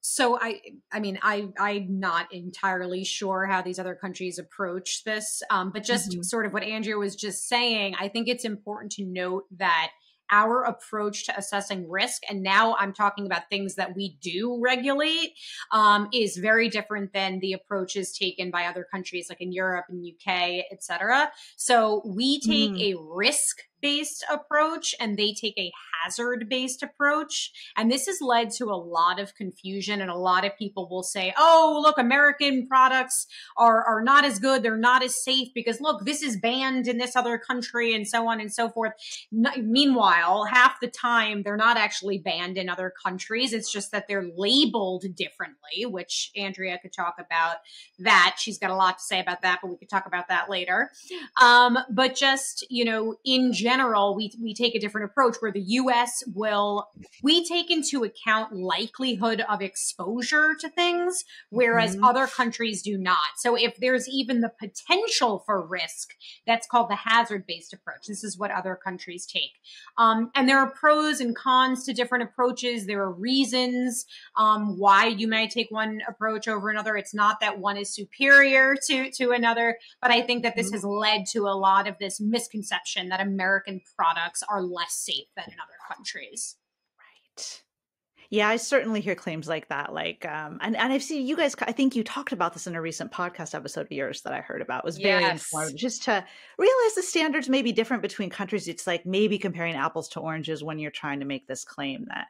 Speaker 2: so i i mean i i'm not entirely sure how these other countries approach this um, but just mm-hmm. sort of what andrea was just saying i think it's important to note that our approach to assessing risk, and now I'm talking about things that we do regulate, um, is very different than the approaches taken by other countries like in Europe and UK, et cetera. So we take mm. a risk based approach and they take a hazard based approach. And this has led to a lot of confusion. And a lot of people will say, oh, look, American products are, are not as good. They're not as safe because look, this is banned in this other country and so on and so forth. meanwhile, half the time they're not actually banned in other countries. It's just that they're labeled differently, which Andrea could talk about that. She's got a lot to say about that, but we could talk about that later. Um, but just, you know, in general, general, we, we take a different approach where the US will, we take into account likelihood of exposure to things, whereas mm-hmm. other countries do not. So if there's even the potential for risk, that's called the hazard based approach. This is what other countries take. Um, and there are pros and cons to different approaches. There are reasons um, why you might take one approach over another. It's not that one is superior to, to another, but I think that this mm-hmm. has led to a lot of this misconception that American products are less safe than in other countries.
Speaker 1: Right. Yeah, I certainly hear claims like that. Like, um, and, and I've seen you guys, I think you talked about this in a recent podcast episode of yours that I heard about. It was very yes. informative just to realize the standards may be different between countries. It's like maybe comparing apples to oranges when you're trying to make this claim that,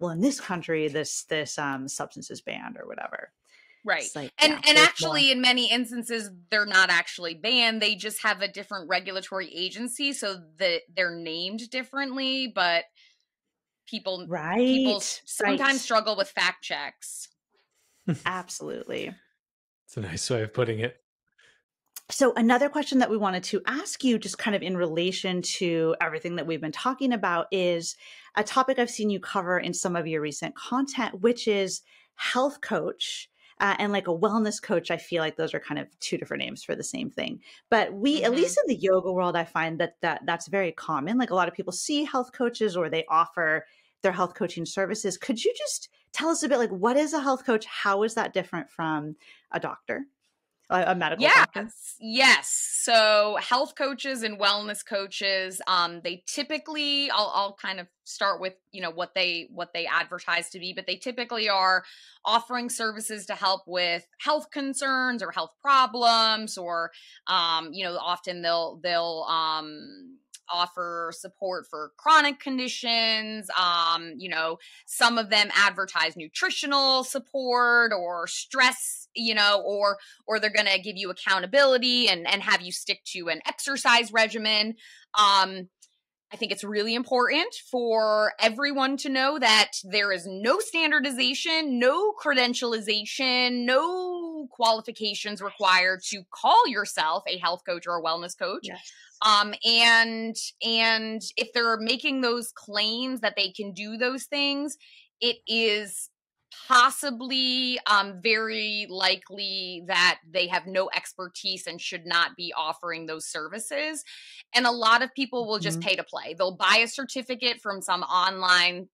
Speaker 1: well, in this country, this, this, um, substance is banned or whatever.
Speaker 3: Right. Like, and yeah, and actually more. in many instances they're not actually banned. They just have a different regulatory agency so that they're named differently, but people right people sometimes right. struggle with fact checks
Speaker 1: absolutely
Speaker 4: it's a nice way of putting it
Speaker 1: so another question that we wanted to ask you just kind of in relation to everything that we've been talking about is a topic i've seen you cover in some of your recent content which is health coach uh, and like a wellness coach i feel like those are kind of two different names for the same thing but we mm-hmm. at least in the yoga world i find that that that's very common like a lot of people see health coaches or they offer their health coaching services. Could you just tell us a bit like what is a health coach? How is that different from a doctor? A, medical
Speaker 3: yes,
Speaker 1: doctor?
Speaker 3: Yes. So health coaches and wellness coaches, um, they typically I'll I'll kind of start with, you know, what they what they advertise to be, but they typically are offering services to help with health concerns or health problems or um, you know, often they'll they'll um offer support for chronic conditions. Um, you know, some of them advertise nutritional support or stress, you know, or or they're going to give you accountability and and have you stick to an exercise regimen. Um, I think it's really important for everyone to know that there is no standardization, no credentialization, no qualifications required to call yourself a health coach or a wellness coach. Yes. Um, and and if they're making those claims that they can do those things, it is possibly um, very likely that they have no expertise and should not be offering those services. And a lot of people will just mm-hmm. pay to play. They'll buy a certificate from some online,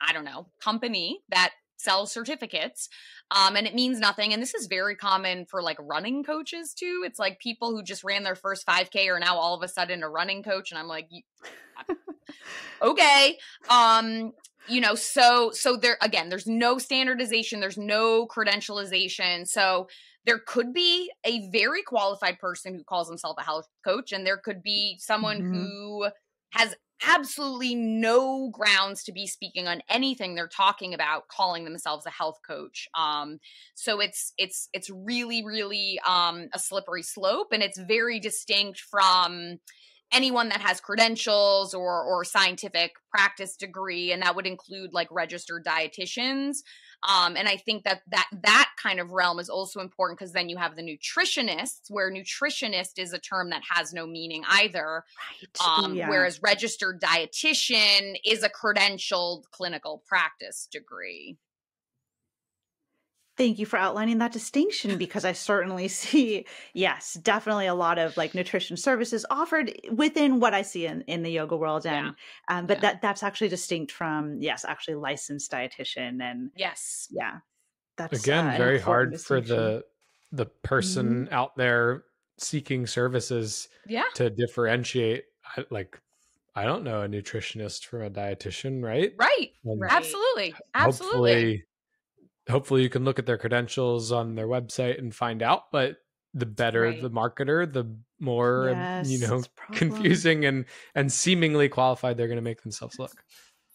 Speaker 3: I don't know, company that sells certificates um, and it means nothing and this is very common for like running coaches too it's like people who just ran their first 5k are now all of a sudden a running coach and i'm like okay um you know so so there again there's no standardization there's no credentialization so there could be a very qualified person who calls himself a health coach and there could be someone mm-hmm. who has absolutely no grounds to be speaking on anything they're talking about calling themselves a health coach um, so it's it's it's really really um, a slippery slope and it's very distinct from anyone that has credentials or or scientific practice degree and that would include like registered dietitians um, and i think that that that kind of realm is also important because then you have the nutritionists where nutritionist is a term that has no meaning either right. um, yeah. whereas registered dietitian is a credentialed clinical practice degree
Speaker 1: Thank you for outlining that distinction because I certainly see, yes, definitely a lot of like nutrition services offered within what I see in, in the yoga world. And, yeah. um, but yeah. that that's actually distinct from, yes, actually licensed dietitian. And
Speaker 3: yes,
Speaker 1: yeah,
Speaker 4: that's again, uh, very hard for the, the person mm-hmm. out there seeking services
Speaker 3: yeah.
Speaker 4: to differentiate like I don't know a nutritionist from a dietitian, right?
Speaker 3: Right. right. Absolutely. Absolutely
Speaker 4: hopefully you can look at their credentials on their website and find out but the better right. the marketer the more yes, you know confusing and and seemingly qualified they're going to make themselves look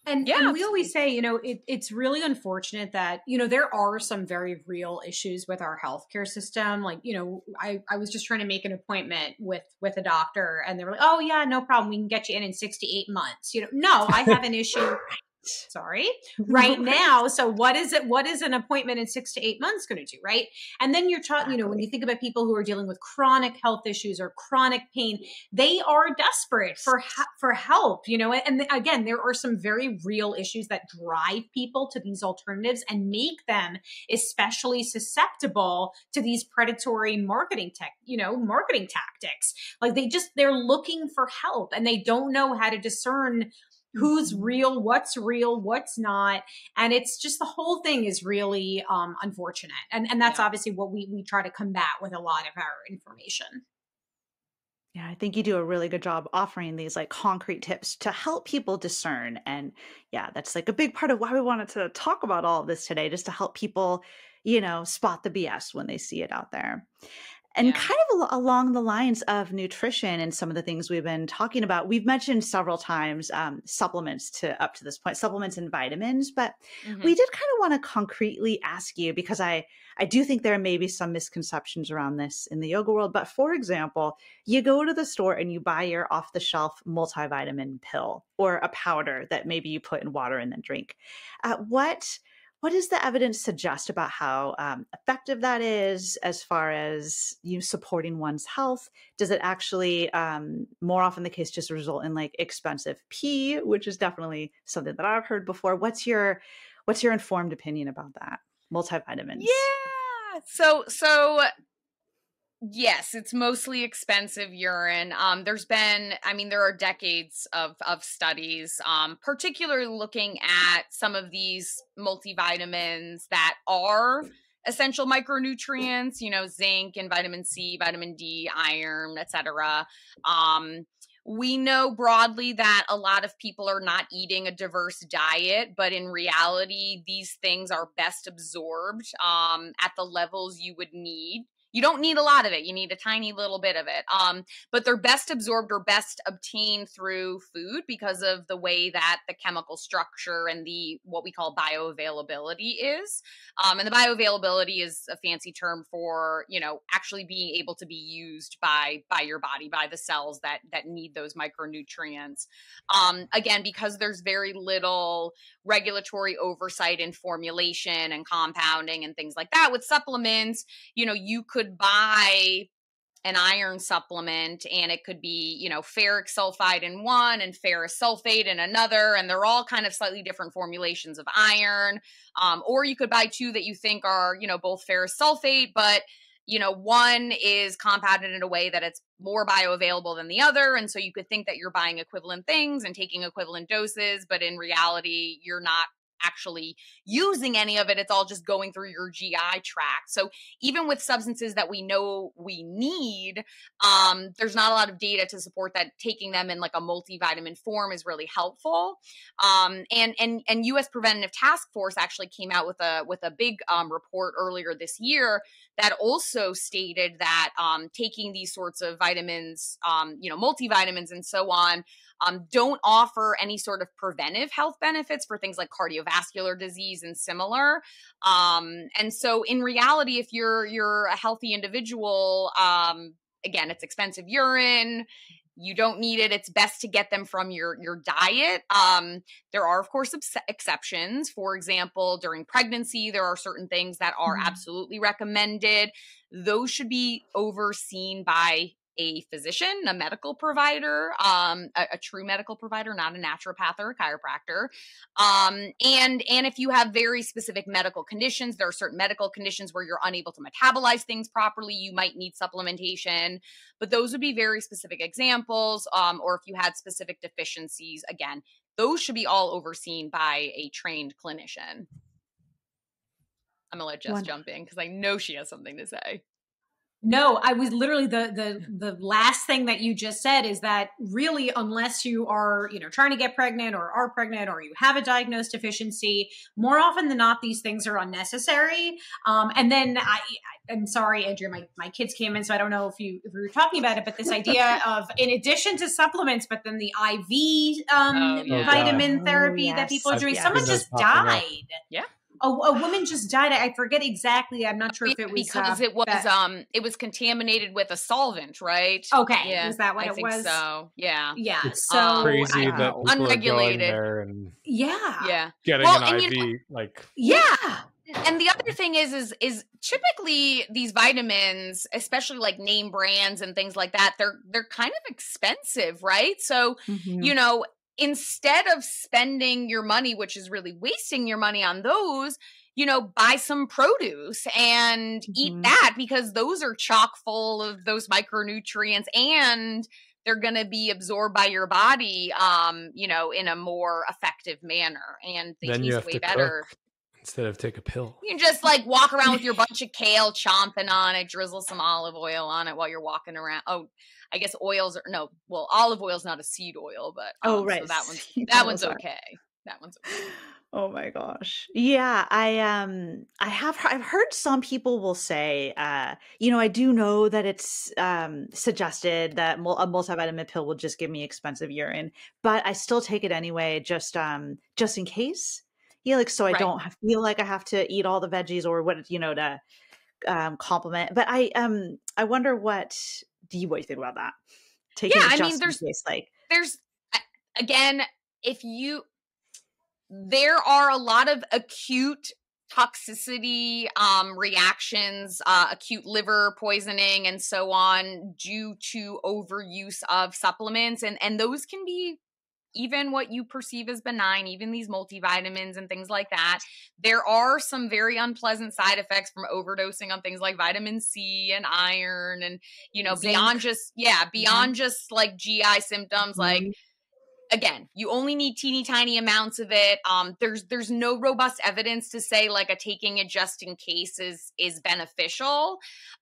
Speaker 2: and, yeah. and we always say, you know, it, it's really unfortunate that, you know, there are some very real issues with our healthcare system. Like, you know, I, I was just trying to make an appointment with, with a doctor and they were like, oh yeah, no problem. We can get you in in six to eight months. You know, no, I have an issue sorry. Right now so what is it what is an appointment in six to eight months going to do right? And then you're talking you know when you think about people who are dealing with chronic health issues or chronic pain they are desperate for for help you know and again there are some very real issues that drive people to these alternatives and make them especially susceptible to these predatory marketing tech you know marketing tactics. Like they just they're looking for help and they don't know how to discern who's mm-hmm. real, what's real, what's not. And it's just the whole thing is really um, unfortunate. And, and that's yeah. obviously what we, we try to combat with a lot of our information.
Speaker 1: Yeah, I think you do a really good job offering these like concrete tips to help people discern. And yeah, that's like a big part of why we wanted to talk about all of this today, just to help people, you know, spot the BS when they see it out there. And yeah. kind of al- along the lines of nutrition and some of the things we've been talking about, we've mentioned several times um, supplements to up to this point, supplements and vitamins. But mm-hmm. we did kind of want to concretely ask you because I I do think there may be some misconceptions around this in the yoga world. But for example, you go to the store and you buy your off the shelf multivitamin pill or a powder that maybe you put in water and then drink. Uh, what what does the evidence suggest about how um, effective that is as far as you know, supporting one's health? Does it actually um, more often the case just result in like expensive pee which is definitely something that i've heard before. What's your what's your informed opinion about that? Multivitamins.
Speaker 3: Yeah so so Yes, it's mostly expensive urine. Um, there's been, I mean, there are decades of of studies, um, particularly looking at some of these multivitamins that are essential micronutrients. You know, zinc and vitamin C, vitamin D, iron, etc. Um, we know broadly that a lot of people are not eating a diverse diet, but in reality, these things are best absorbed um, at the levels you would need you don't need a lot of it. You need a tiny little bit of it. Um, but they're best absorbed or best obtained through food because of the way that the chemical structure and the what we call bioavailability is. Um, and the bioavailability is a fancy term for you know actually being able to be used by by your body by the cells that that need those micronutrients. Um, again, because there's very little regulatory oversight in formulation and compounding and things like that with supplements, you know, you could could buy an iron supplement and it could be, you know, ferric sulfide in one and ferrous sulfate in another. And they're all kind of slightly different formulations of iron. Um, or you could buy two that you think are, you know, both ferrous sulfate, but you know, one is compounded in a way that it's more bioavailable than the other. And so you could think that you're buying equivalent things and taking equivalent doses, but in reality, you're not actually using any of it. It's all just going through your GI tract. So even with substances that we know we need, um, there's not a lot of data to support that taking them in like a multivitamin form is really helpful. Um, and and and U.S. Preventative Task Force actually came out with a with a big um, report earlier this year that also stated that um, taking these sorts of vitamins, um, you know, multivitamins and so on, um, don't offer any sort of preventive health benefits for things like cardiovascular disease and similar. Um, and so, in reality, if you're you're a healthy individual, um, again, it's expensive urine. You don't need it. It's best to get them from your your diet. Um, there are of course ex- exceptions. For example during pregnancy there are certain things that are mm-hmm. absolutely recommended. Those should be overseen by a physician, a medical provider, um, a, a, true medical provider, not a naturopath or a chiropractor. Um, and and if you have very specific medical conditions, there are certain medical conditions where you're unable to metabolize things properly. You might need supplementation, but those would be very specific examples. Um, or if you had specific deficiencies, again, those should be all overseen by a trained clinician. I'm gonna let Jess Wonderful. jump in because I know she has something to say.
Speaker 2: No, I was literally the the the last thing that you just said is that really unless you are, you know, trying to get pregnant or are pregnant or you have a diagnosed deficiency, more often than not these things are unnecessary. Um, and then I I'm sorry, Andrea, my, my kids came in, so I don't know if you if we were talking about it, but this idea of in addition to supplements, but then the IV um, oh, vitamin therapy oh, yes. that people are doing. Someone just died.
Speaker 3: Yeah
Speaker 2: a, a, woman just died. I forget exactly. I'm not sure if it was
Speaker 3: because
Speaker 2: uh,
Speaker 3: it was that. um it was contaminated with a solvent, right?
Speaker 2: Okay, yeah, is that what
Speaker 3: I
Speaker 2: it
Speaker 3: think
Speaker 2: was?
Speaker 3: So yeah,
Speaker 2: yeah.
Speaker 4: It's
Speaker 2: so
Speaker 4: crazy
Speaker 2: I,
Speaker 4: that unregulated and
Speaker 2: yeah,
Speaker 3: yeah,
Speaker 4: getting
Speaker 3: well,
Speaker 4: an
Speaker 3: IV
Speaker 4: you know, like
Speaker 2: yeah.
Speaker 3: And the other thing is, is, is typically these vitamins, especially like name brands and things like that, they're they're kind of expensive, right? So, mm-hmm. you know, instead of spending your money, which is really wasting your money on those, you know, buy some produce and mm-hmm. eat that because those are chock full of those micronutrients and they're going to be absorbed by your body um you know in a more effective manner and they
Speaker 4: then
Speaker 3: taste way better
Speaker 4: cook instead of take a pill.
Speaker 3: You can just like walk around with your bunch of kale chomping on it, drizzle some olive oil on it while you're walking around. Oh, I guess oils are no, well, olive oil is not a seed oil, but
Speaker 1: oh,
Speaker 3: um,
Speaker 1: right,
Speaker 3: so that one's that one's okay. That one's okay.
Speaker 1: Oh my gosh. Yeah, I um I have I've heard some people will say uh you know, I do know that it's um suggested that a multivitamin pill will just give me expensive urine, but I still take it anyway just um just in case yeah, like so I right. don't feel like I have to eat all the veggies or what you know to um complement. But I um I wonder what do you what do you think about that?
Speaker 3: Taking yeah, I mean there's case, like there's again if you there are a lot of acute toxicity um, reactions, uh, acute liver poisoning, and so on due to overuse of supplements, and and those can be even what you perceive as benign, even these multivitamins and things like that, there are some very unpleasant side effects from overdosing on things like vitamin C and iron and, you know, Zinc. beyond just, yeah, beyond yeah. just like GI symptoms, mm-hmm. like, again you only need teeny tiny amounts of it um there's there's no robust evidence to say like a taking it just in case is is beneficial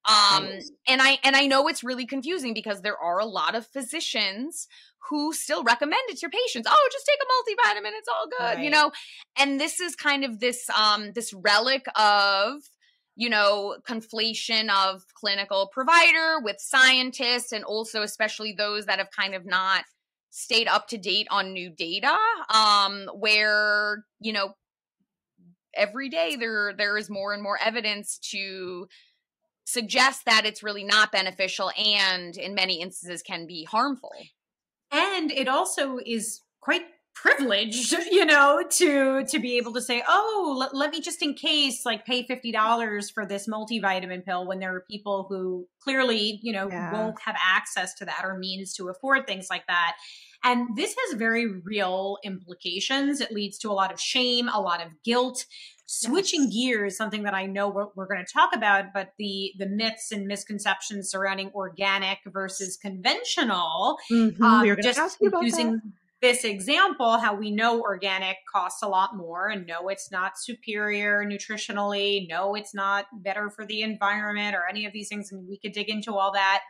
Speaker 3: um nice. and i and i know it's really confusing because there are a lot of physicians who still recommend it to your patients. Oh, just take a multivitamin, it's all good, right. you know. And this is kind of this um this relic of you know conflation of clinical provider with scientists and also especially those that have kind of not stayed up to date on new data um where you know every day there there is more and more evidence to suggest that it's really not beneficial and in many instances can be harmful
Speaker 2: and it also is quite privileged you know to to be able to say oh let, let me just in case like pay $50 for this multivitamin pill when there are people who clearly you know yeah. won't have access to that or means to afford things like that and this has very real implications it leads to a lot of shame a lot of guilt switching gears something that i know we're, we're going to talk about but the the myths and misconceptions surrounding organic versus conventional
Speaker 1: mm-hmm. um, we just
Speaker 2: using
Speaker 1: that.
Speaker 2: This example how we know organic costs a lot more and no it's not superior nutritionally no it's not better for the environment or any of these things and we could dig into all that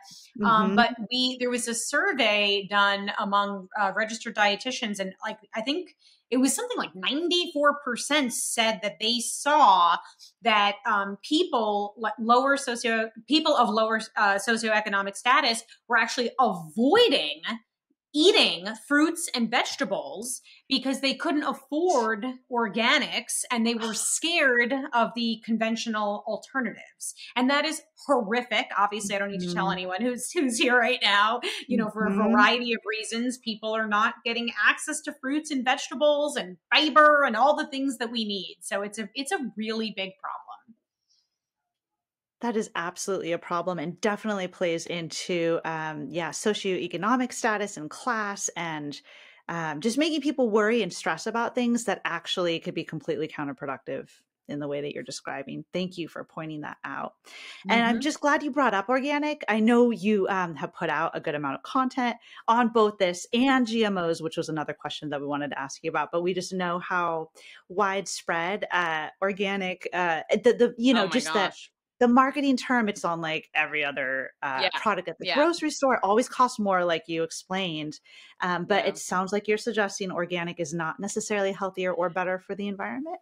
Speaker 2: um, mm-hmm. um, but we there was a survey done among uh, registered dietitians and like i think it was something like 94% said that they saw that um, people lower socio people of lower uh, socioeconomic status were actually avoiding eating fruits and vegetables because they couldn't afford organics and they were scared of the conventional alternatives. And that is horrific. Obviously, I don't need to tell mm-hmm. anyone who's who's here right now, you know, for a mm-hmm. variety of reasons, people are not getting access to fruits and vegetables and fiber and all the things that we need. So it's a it's a really big problem.
Speaker 1: That is absolutely a problem and definitely plays into, um, yeah, socioeconomic status and class and um, just making people worry and stress about things that actually could be completely counterproductive in the way that you're describing. Thank you for pointing that out. Mm-hmm. And I'm mm-hmm. just glad you brought up organic. I know you um, have put out a good amount of content on both this and GMOs, which was another question that we wanted to ask you about. But we just know how widespread uh, organic, uh, the, the you know, oh just gosh. that the marketing term it's on like every other uh, yeah. product at the yeah. grocery store always costs more like you explained um, but yeah. it sounds like you're suggesting organic is not necessarily healthier or better for the environment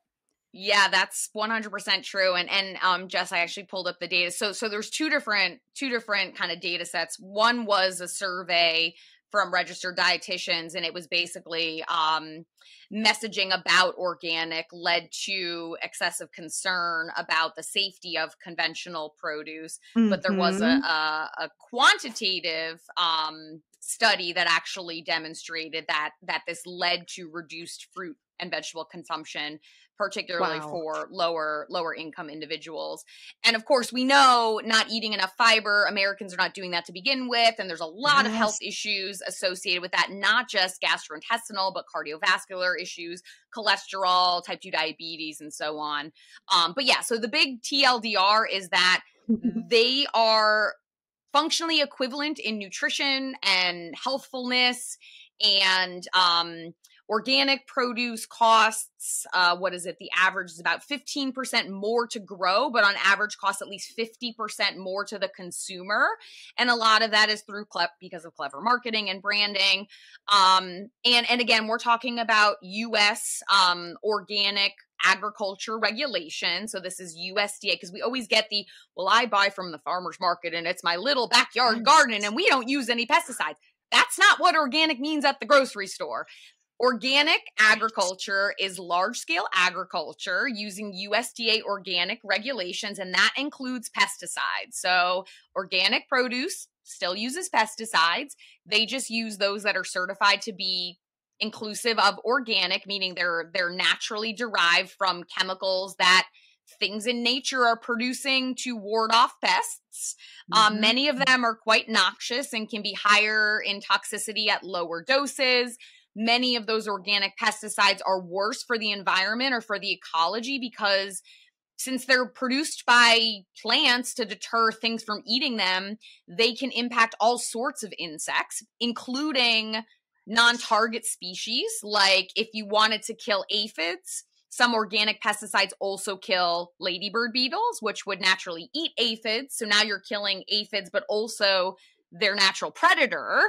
Speaker 3: yeah, that's 100% true. And and um Jess, I actually pulled up the data. So so there's two different two different kind of data sets. One was a survey from registered dietitians and it was basically um, messaging about organic led to excessive concern about the safety of conventional produce mm-hmm. but there was a, mm-hmm. a, a quantitative um, study that actually demonstrated that that this led to reduced fruit and vegetable consumption particularly wow. for lower lower income individuals. And of course, we know not eating enough fiber, Americans are not doing that to begin with and there's a lot yes. of health issues associated with that, not just gastrointestinal but cardiovascular issues, cholesterol, type 2 diabetes and so on. Um, but yeah, so the big TLDR is that they are functionally equivalent in nutrition and healthfulness and um, organic produce costs uh, what is it? The average is about 15% more to grow but on average costs at least 50% more to the consumer. And a lot of that is through because of clever marketing and branding. Um, and and again we're talking about us um, organic agriculture regulation. So this is USDA because we always get the, well, I buy from the farmer's market and it's my little backyard garden and we don't use any pesticides. That's not what organic means at the grocery store. Organic agriculture is large scale agriculture using USDA organic regulations, and that includes pesticides. So, organic produce still uses pesticides. They just use those that are certified to be inclusive of organic, meaning they're they're naturally derived from chemicals that things in nature are producing to ward off pests. Um, mm-hmm. Many of them are quite noxious and can be higher in toxicity at lower doses many of those organic pesticides are worse for the environment or for the ecology because since they're produced by plants to deter things from eating them, they can impact all sorts of insects, including non target species. Like if you wanted to kill aphids, some organic pesticides also kill ladybird beetles, which would naturally eat aphids. So now you're killing aphids, but also their natural predator.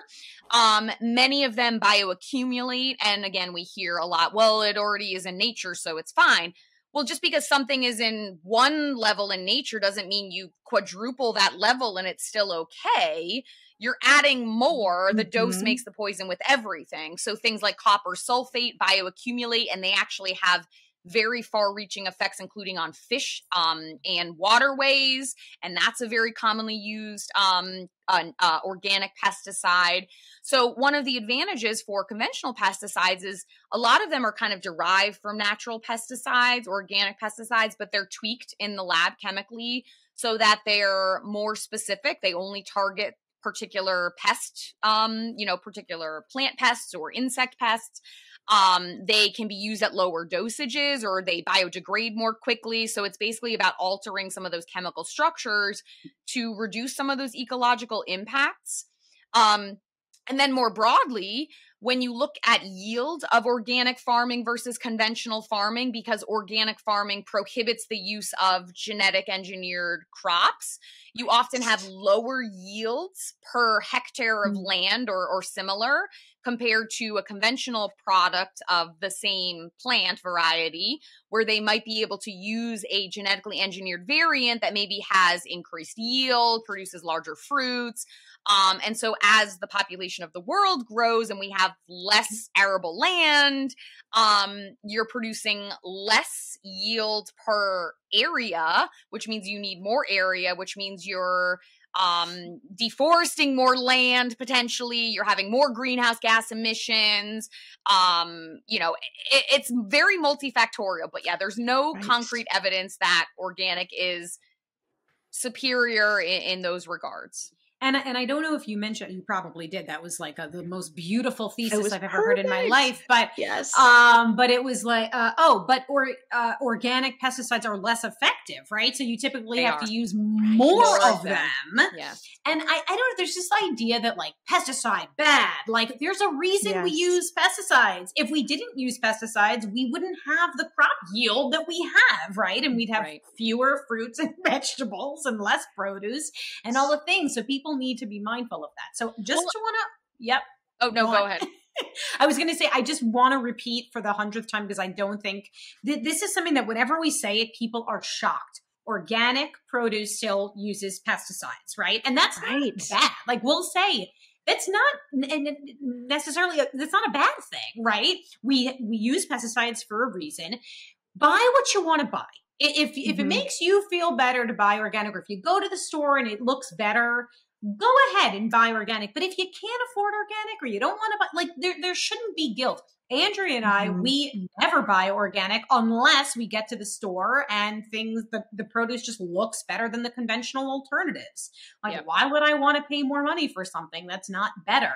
Speaker 3: Um, many of them bioaccumulate. And again, we hear a lot, well, it already is in nature, so it's fine. Well, just because something is in one level in nature doesn't mean you quadruple that level and it's still okay. You're adding more. The dose mm-hmm. makes the poison with everything. So things like copper sulfate bioaccumulate and they actually have very far reaching effects, including on fish um, and waterways. And that's a very commonly used um, uh, organic pesticide. So, one of the advantages for conventional pesticides is a lot of them are kind of derived from natural pesticides, organic pesticides, but they're tweaked in the lab chemically so that they're more specific. They only target particular pest, um, you know, particular plant pests or insect pests. Um, they can be used at lower dosages or they biodegrade more quickly. So it's basically about altering some of those chemical structures to reduce some of those ecological impacts. Um, and then more broadly, when you look at yield of organic farming versus conventional farming, because organic farming prohibits the use of genetic engineered crops, you often have lower yields per hectare of mm. land or, or similar compared to a conventional product of the same plant variety, where they might be able to use a genetically engineered variant that maybe has increased yield, produces larger fruits. Um, and so, as the population of the world grows and we have less arable land, um, you're producing less yield per area, which means you need more area, which means you're um, deforesting more land potentially. You're having more greenhouse gas emissions. Um, you know, it, it's very multifactorial. But yeah, there's no right. concrete evidence that organic is superior in, in those regards.
Speaker 2: And and I don't know if you mentioned you probably did. That was like a, the most beautiful thesis I've ever heard in my life. But
Speaker 1: yes,
Speaker 2: um, but it was like uh, oh, but or uh, organic pesticides are less effective, right? So you typically they have are. to use more, more of them. them.
Speaker 3: Yeah.
Speaker 2: And I I don't know. There's this idea that like pesticide bad. Like there's a reason yes. we use pesticides. If we didn't use pesticides, we wouldn't have the crop yield that we have, right? And we'd have right. fewer fruits and vegetables and less produce and all the things. So people people need to be mindful of that. So just well, to want to, yep.
Speaker 3: Oh no, go ahead.
Speaker 2: I was going to say, I just want to repeat for the hundredth time because I don't think th- this is something that whenever we say it, people are shocked. Organic produce still uses pesticides, right? And that's right. bad. Like we'll say it's not necessarily a, that's not a bad thing, right? We we use pesticides for a reason. Buy what you want to buy. If if mm-hmm. it makes you feel better to buy organic, or if you go to the store and it looks better, go ahead and buy organic. But if you can't afford organic or you don't want to buy, like there there shouldn't be guilt. Andrea and I, mm-hmm. we never buy organic unless we get to the store and things, the, the produce just looks better than the conventional alternatives. Like, yep. why would I want to pay more money for something that's not better?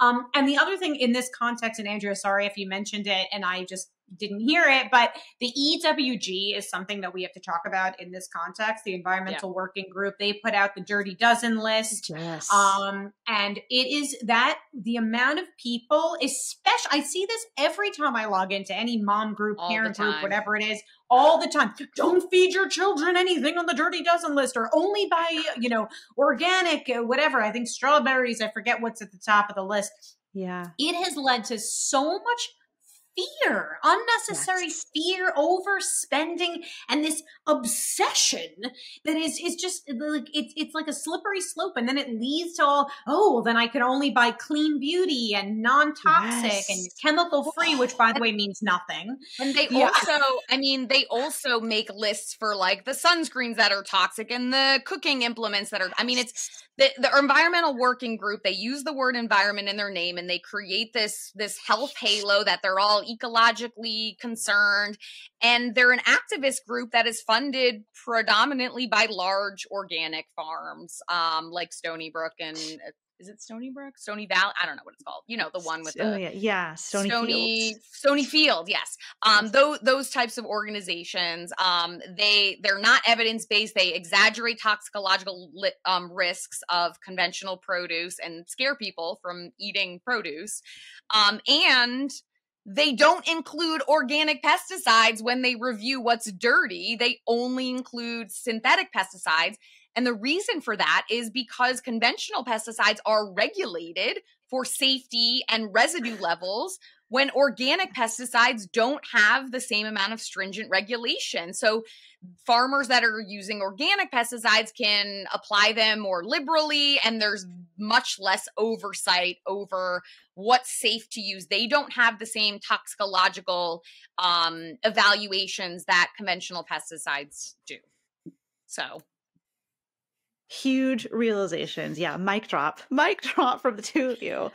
Speaker 2: Um, and the other thing in this context, and Andrea, sorry if you mentioned it and I just didn't hear it, but the EWG is something that we have to talk about in this context. The Environmental Working Group, they put out the Dirty Dozen list.
Speaker 1: Yes.
Speaker 2: Um, and it is that the amount of people, especially, I see this every time I log into any mom group, all parent group, whatever it is, all the time. Don't feed your children anything on the Dirty Dozen list or only buy, you know, organic, uh, whatever. I think strawberries, I forget what's at the top of the list.
Speaker 1: Yeah.
Speaker 2: It has led to so much fear, unnecessary yes. fear, overspending, and this obsession that is is just like it's it's like a slippery slope, and then it leads to all oh well then I can only buy clean beauty and non toxic yes. and chemical free, which by the way means nothing.
Speaker 3: And they yeah. also, I mean, they also make lists for like the sunscreens that are toxic and the cooking implements that are. I mean, it's the, the environmental working group they use the word environment in their name and they create this this health halo that they're all ecologically concerned. And they're an activist group that is funded predominantly by large organic farms um, like stony brook and uh, is it Stony Brook? Stony Valley? I don't know what it's called. You know, the one with the
Speaker 1: oh, yeah, yeah. Stony
Speaker 3: Stony Field. Stony Field, yes. Um, those those types of organizations, um, they they're not evidence based. They exaggerate toxicological li- um, risks of conventional produce and scare people from eating produce, um, and they don't include organic pesticides when they review what's dirty. They only include synthetic pesticides and the reason for that is because conventional pesticides are regulated for safety and residue levels when organic pesticides don't have the same amount of stringent regulation. So farmers that are using organic pesticides can apply them more liberally and there's much less oversight over what's safe to use. They don't have the same toxicological um, evaluations that conventional pesticides do. So
Speaker 1: huge realizations. Yeah, mic drop, mic drop from the two of you.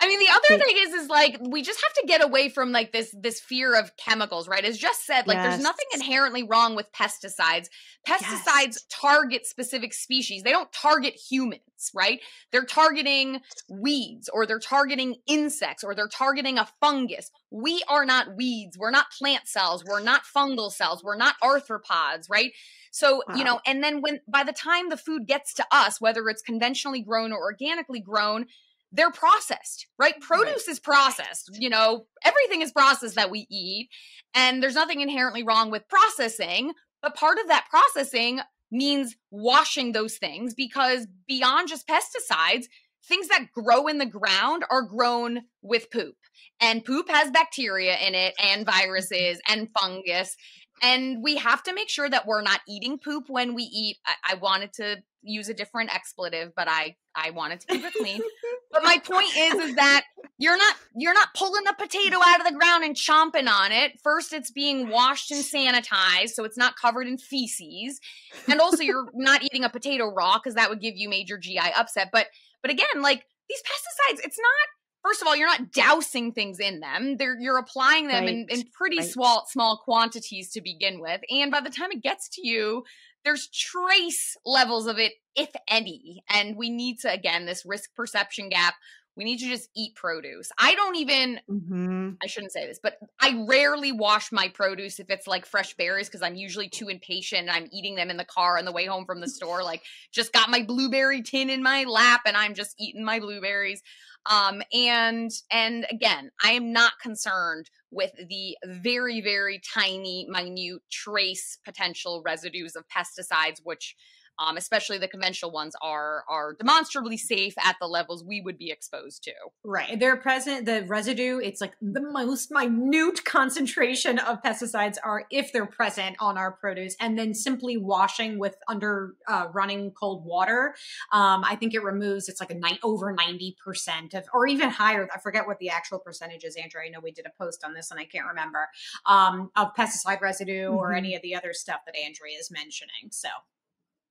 Speaker 3: I mean, the other thing is, is like we just have to get away from like this this fear of chemicals, right? As just said, like yes. there's nothing inherently wrong with pesticides. Pesticides yes. target specific species. They don't target humans, right? They're targeting weeds or they're targeting insects or they're targeting a fungus. We are not weeds. We're not plant cells. We're not fungal cells. We're not arthropods, right? So, wow. you know, and then when by the time the food gets to us, whether it's conventionally grown or organically grown, they're processed, right? Produce right. is processed. You know, everything is processed that we eat. And there's nothing inherently wrong with processing, but part of that processing means washing those things because beyond just pesticides, things that grow in the ground are grown with poop. And poop has bacteria in it and viruses and fungus. And we have to make sure that we're not eating poop when we eat. I, I wanted to use a different expletive, but I I wanted to keep it clean. but my point is is that you're not you're not pulling a potato out of the ground and chomping on it. First it's being washed and sanitized so it's not covered in feces. And also you're not eating a potato raw cuz that would give you major GI upset. But but again, like these pesticides, it's not first of all, you're not dousing things in them. They're, you're applying them right. in, in, pretty right. small small quantities to begin with, and by the time it gets to you, there's trace levels of it, if any. And we need to again this risk perception gap. We need to just eat produce. I don't even, mm-hmm. I shouldn't say this, but I rarely wash my produce if it's like fresh berries because I'm usually too impatient and I'm eating them in the car on the way home from the store. Like, just got my blueberry tin in my lap and I'm just eating my blueberries. Um, and and again, I am not concerned with the very very tiny, minute trace potential residues of pesticides, which um, especially the conventional ones, are are demonstrably safe at the levels we would be exposed to.
Speaker 2: Right. They're present, the residue, it's like the most minute concentration of pesticides are if they're present on our produce. And then simply washing with under uh, running cold water, um, I think it removes, it's like a night over 90% of, or even higher. I forget what the actual percentage is, Andrea. I know we did a post on this and I can't remember, um, of pesticide residue mm-hmm. or any of the other stuff that Andrea is mentioning. So,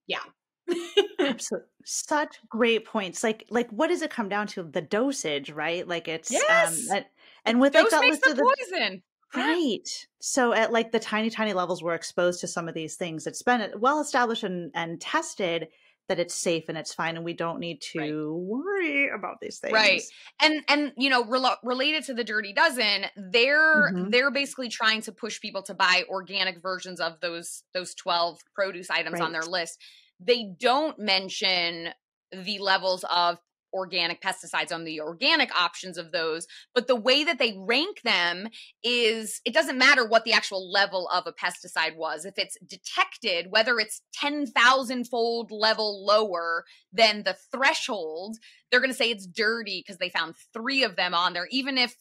Speaker 2: yeah.
Speaker 1: Absolutely. Such great points. Like like what does it come down to? The dosage, right? Like it's um,
Speaker 3: yes.
Speaker 1: um and with
Speaker 3: Dose like that list of the poison.
Speaker 1: Right. So at like the tiny, tiny levels we're exposed to some of these things. It's been well established and, and tested that it's safe and it's fine and we don't need to right. worry about these things
Speaker 3: right and and you know re- related to the dirty dozen they're mm-hmm. they're basically trying to push people to buy organic versions of those those 12 produce items right. on their list they don't mention the levels of organic pesticides on the organic options of those but the way that they rank them is it doesn't matter what the actual level of a pesticide was. If it's detected whether it's 10,000 fold level lower than the threshold they're going to say it's dirty because they found 3 of them on there even if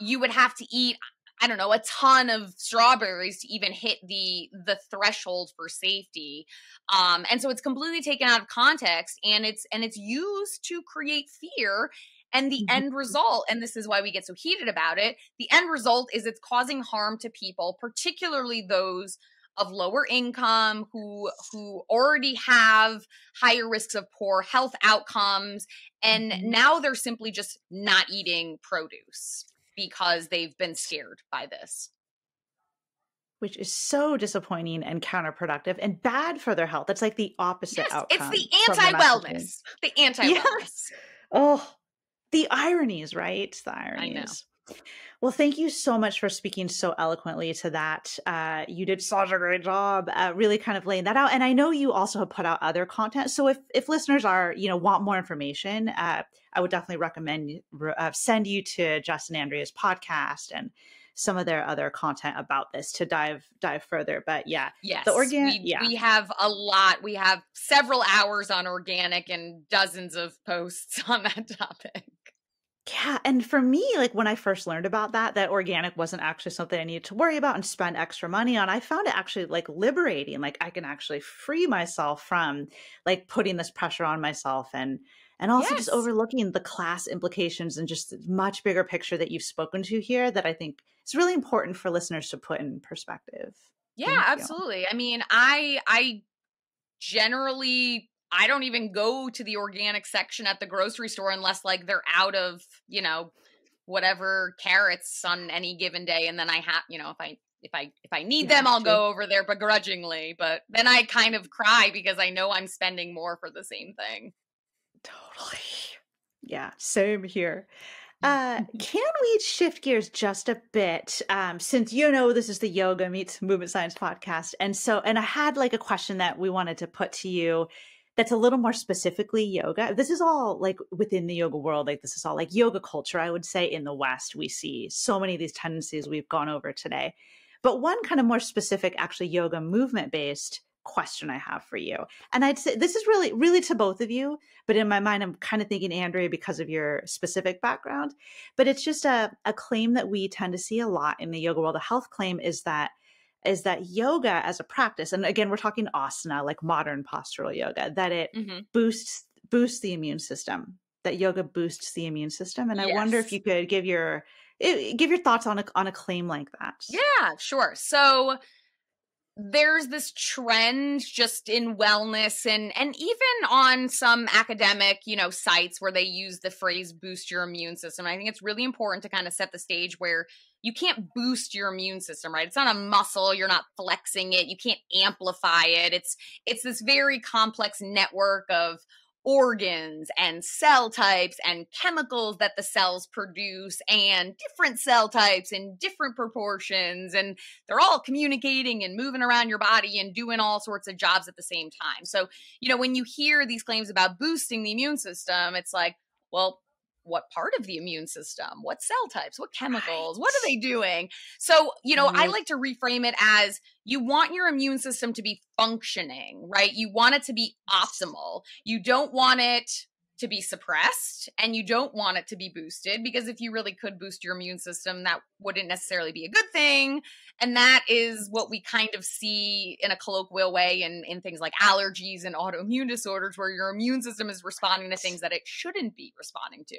Speaker 3: you would have to eat I don't know, a ton of strawberries to even hit the the threshold for safety. Um, and so it's completely taken out of context and it's and it's used to create fear. And the mm-hmm. end result, and this is why we get so heated about it, the end result is it's causing harm to people, particularly those of lower income who who already have higher risks of poor health outcomes and mm-hmm. now they're simply just not eating produce because they've been scared by this.
Speaker 1: Which is so disappointing and counterproductive and bad for their health. It's like the opposite
Speaker 3: yes,
Speaker 1: outcome.
Speaker 3: It's the anti wellness. The anti wellness. Yes.
Speaker 1: Oh, the ironies, right? The ironies. Well, thank you so much for speaking so eloquently to that. Uh, you did such a great job, uh, really kind of laying that out. And I know you also have put out other content. So if if listeners are you know want more information, uh, I would definitely recommend uh, send you to Jess and Andrea's podcast and some of their other content about this to dive dive further. But yeah,
Speaker 3: yes, the organic. We, yeah, we have a lot. We have several hours on organic and dozens of posts on that topic.
Speaker 1: Yeah, and for me, like when I first learned about that, that organic wasn't actually something I needed to worry about and spend extra money on. I found it actually like liberating. Like I can actually free myself from like putting this pressure on myself and and also yes. just overlooking the class implications and just much bigger picture that you've spoken to here that I think is really important for listeners to put in perspective.
Speaker 3: Yeah, absolutely. I mean, I I generally I don't even go to the organic section at the grocery store unless like they're out of, you know, whatever carrots on any given day and then I have, you know, if I if I if I need them, I'll go over there begrudgingly, but then I kind of cry because I know I'm spending more for the same thing.
Speaker 1: Totally. Yeah, same here. Uh, can we shift gears just a bit? Um, since you know this is the yoga meets movement science podcast, and so and I had like a question that we wanted to put to you that's a little more specifically yoga. This is all like within the yoga world, like this is all like yoga culture. I would say in the West, we see so many of these tendencies we've gone over today. But one kind of more specific, actually yoga movement based question I have for you. And I'd say this is really, really to both of you, but in my mind, I'm kind of thinking Andrea because of your specific background. But it's just a, a claim that we tend to see a lot in the yoga world. A health claim is that is that yoga as a practice, and again, we're talking asana, like modern postural yoga, that it mm-hmm. boosts boosts the immune system. That yoga boosts the immune system, and yes. I wonder if you could give your give your thoughts on a on a claim like that.
Speaker 3: Yeah, sure. So there's this trend just in wellness and and even on some academic you know sites where they use the phrase boost your immune system i think it's really important to kind of set the stage where you can't boost your immune system right it's not a muscle you're not flexing it you can't amplify it it's it's this very complex network of organs and cell types and chemicals that the cells produce and different cell types in different proportions and they're all communicating and moving around your body and doing all sorts of jobs at the same time. So, you know, when you hear these claims about boosting the immune system, it's like, well, what part of the immune system what cell types what chemicals right. what are they doing? So you know i mm-hmm. like to reframe it as you want your immune system to be functioning right? You want it to be optimal. You don't want it to be suppressed and you don't want it to be boosted because if you really could boost your immune system that wouldn't necessarily be a good thing and that is what we kind of see in a colloquial way in, in things like allergies and autoimmune disorders where your immune system is responding to things that it shouldn't be responding to.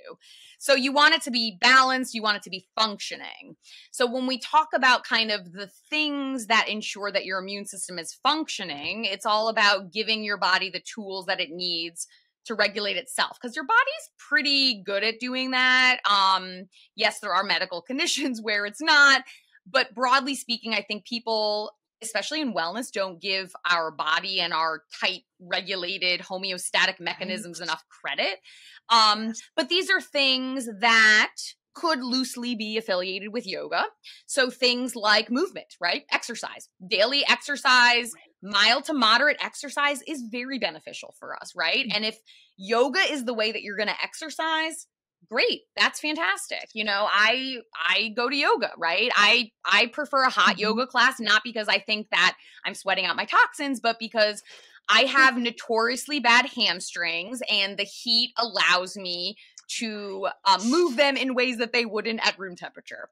Speaker 3: So you want it to be balanced you want it to be functioning. So when we talk about kind of the things that ensure that your immune system is functioning it's all about giving your body the tools that it needs to regulate itself because your body's pretty good at doing that. Um, yes, there are medical conditions where it's not, but broadly speaking, I think people, especially in wellness, don't give our body and our tight regulated homeostatic mechanisms enough credit. Um, but these are things that could loosely be affiliated with yoga. So things like movement, right? Exercise, daily exercise, mild to moderate exercise is very beneficial for us, right? Mm. And if yoga is the way that you're going to exercise, great that's fantastic you know i i go to yoga right i i prefer a hot mm-hmm. yoga class not because i think that i'm sweating out my toxins but because i have notoriously bad hamstrings and the heat allows me to um, move them in ways that they wouldn't at room temperature.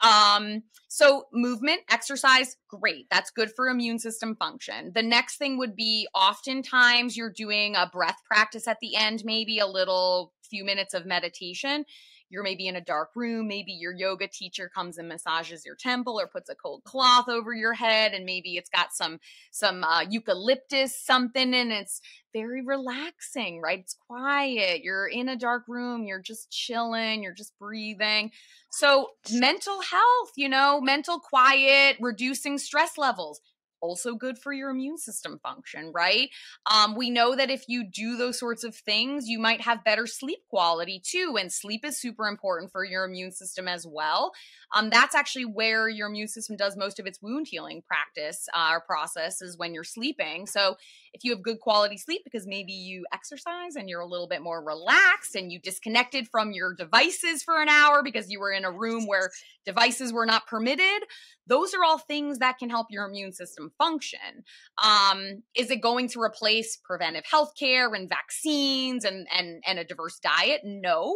Speaker 3: Um, so, movement, exercise, great. That's good for immune system function. The next thing would be oftentimes you're doing a breath practice at the end, maybe a little few minutes of meditation you're maybe in a dark room maybe your yoga teacher comes and massages your temple or puts a cold cloth over your head and maybe it's got some some uh, eucalyptus something and it's very relaxing right? It's quiet. You're in a dark room you're just chilling you're just breathing. So mental health you know mental quiet reducing stress levels also good for your immune system function, right? Um, we know that if you do those sorts of things, you might have better sleep quality too. And sleep is super important for your immune system as well. Um, that's actually where your immune system does most of its wound healing practice uh, or process is when you're sleeping. So if you have good quality sleep because maybe you exercise and you're a little bit more relaxed and you disconnected from your devices for an hour because you were in a room where devices were not permitted, those are all things that can help your immune system function. Um, is it going to replace preventive health care and vaccines and, and, and a diverse diet? No.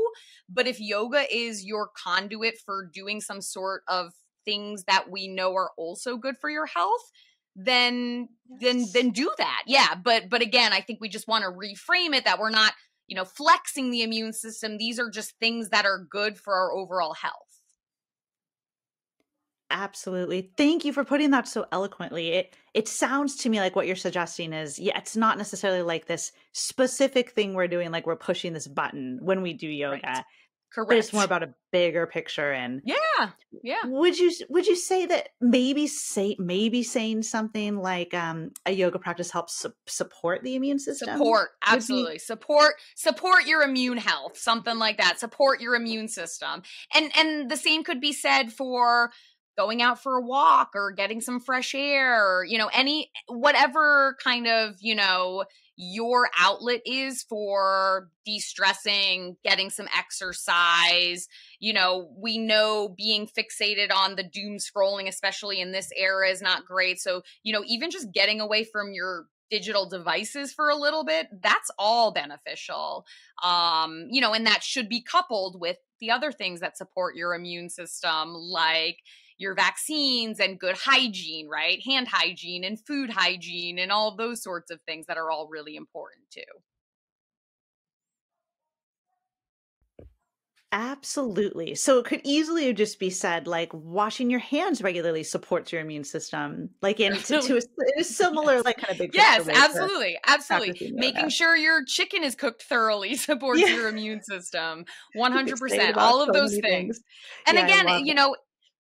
Speaker 3: But if yoga is your conduit for doing some sort of things that we know are also good for your health, then then then do that. Yeah, but but again, I think we just want to reframe it that we're not, you know, flexing the immune system. These are just things that are good for our overall health.
Speaker 1: Absolutely. Thank you for putting that so eloquently. It it sounds to me like what you're suggesting is yeah, it's not necessarily like this specific thing we're doing like we're pushing this button when we do yoga. Right. Correct. But it's more about a bigger picture and
Speaker 3: Yeah. Yeah.
Speaker 1: Would you would you say that maybe say maybe saying something like um a yoga practice helps su- support the immune system?
Speaker 3: Support. Absolutely. Be- support support your immune health, something like that. Support your immune system. And and the same could be said for going out for a walk or getting some fresh air or you know any whatever kind of you know your outlet is for de-stressing getting some exercise. You know we know being fixated on the doom scrolling especially in this era is not great. So you know even just getting away from your digital devices for a little bit that's all beneficial. Um you know and that should be coupled with the other things that support your immune system like your vaccines and good hygiene, right? Hand hygiene and food hygiene and all those sorts of things that are all really important too.
Speaker 1: Absolutely. So it could easily just be said like washing your hands regularly supports your immune system. Like in to, to a, a, similar like kind of big
Speaker 3: Yes, absolutely. Absolutely. Making sure your chicken is cooked thoroughly supports yeah. your immune system. 100%. All of so those things. things. And yeah, again, you know,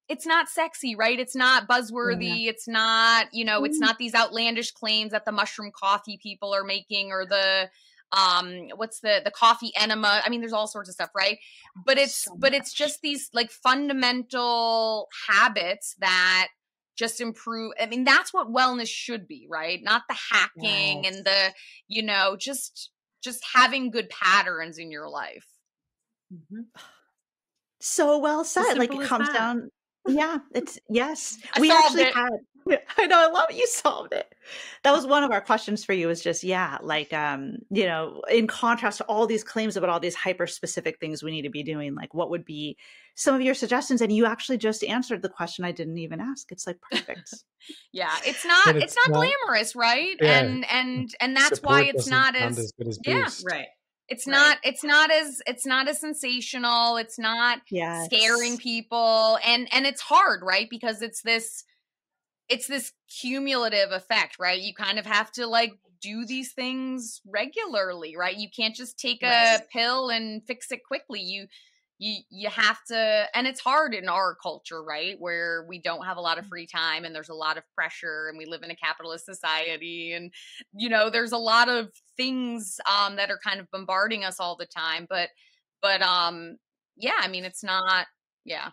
Speaker 3: it's not sexy, right? It's not buzzworthy. Yeah. It's not, you know, it's mm-hmm. not these outlandish claims that the mushroom coffee people are making or the um what's the the coffee enema i mean there's all sorts of stuff right but it's so but it's just these like fundamental habits that just improve i mean that's what wellness should be right not the hacking yes. and the you know just just having good patterns in your life
Speaker 1: Mm-hmm. So well said. Like it comes that. down. Yeah, it's yes.
Speaker 3: I we actually
Speaker 1: it. had I know, I love it. You solved it. That was one of our questions for you. Is just yeah, like um, you know, in contrast to all these claims about all these hyper specific things we need to be doing, like what would be some of your suggestions? And you actually just answered the question I didn't even ask. It's like perfect.
Speaker 3: yeah, it's not. It's, it's, not, not glamorous, right? Yeah. And and and that's why it's not as, as, as yeah,
Speaker 2: right.
Speaker 3: It's right. not it's not as it's not as sensational. It's not yes. scaring people. And and it's hard, right? Because it's this it's this cumulative effect, right? You kind of have to like do these things regularly, right? You can't just take right. a pill and fix it quickly. You you you have to and it's hard in our culture, right? Where we don't have a lot of mm. free time and there's a lot of pressure and we live in a capitalist society and you know, there's a lot of things um that are kind of bombarding us all the time, but but um yeah, I mean it's not yeah.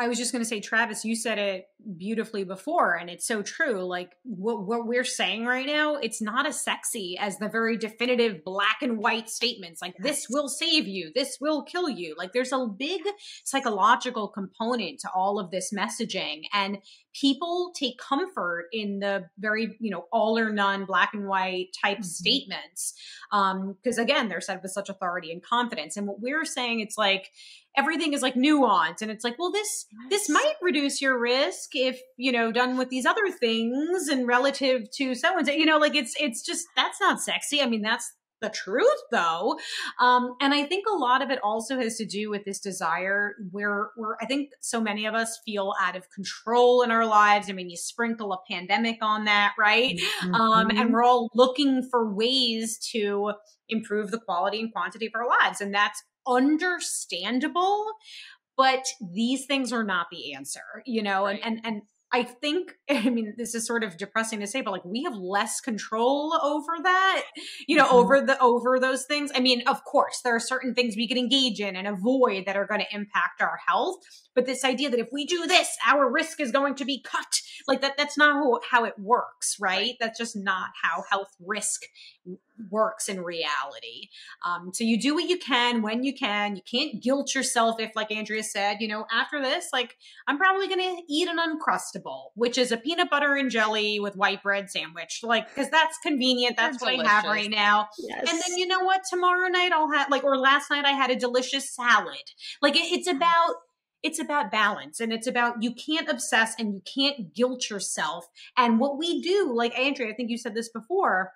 Speaker 2: I was just going to say, Travis, you said it beautifully before, and it's so true. Like what, what, we're saying right now, it's not as sexy as the very definitive black and white statements like, this will save you, this will kill you. Like there's a big psychological component to all of this messaging. And people take comfort in the very, you know, all or none black and white type mm-hmm. statements. Um, because again, they're said with such authority and confidence. And what we're saying, it's like, everything is like nuanced and it's like well this this might reduce your risk if you know done with these other things and relative to so and so you know like it's it's just that's not sexy i mean that's the truth though um, and i think a lot of it also has to do with this desire where where i think so many of us feel out of control in our lives i mean you sprinkle a pandemic on that right mm-hmm. um, and mm-hmm. we're all looking for ways to improve the quality and quantity of our lives and that's understandable but these things are not the answer you know right. and and and I think, I mean, this is sort of depressing to say, but like we have less control over that, you know, mm-hmm. over the, over those things. I mean, of course, there are certain things we can engage in and avoid that are going to impact our health. But this idea that if we do this, our risk is going to be cut, like that, that's not how, how it works, right? right? That's just not how health risk works in reality. Um, so you do what you can when you can. You can't guilt yourself if, like Andrea said, you know, after this, like I'm probably going to eat an uncrustable, which is a peanut butter and jelly with white bread sandwich, like because that's convenient. That's, what delicious. I have right now. Yes. And then you know what? Tomorrow night I'll have like, or last night I had a delicious salad. Like it, it's about it's about balance and it's about you can't obsess and you can't guilt yourself. And what we do, like Andrea, I think you said this before,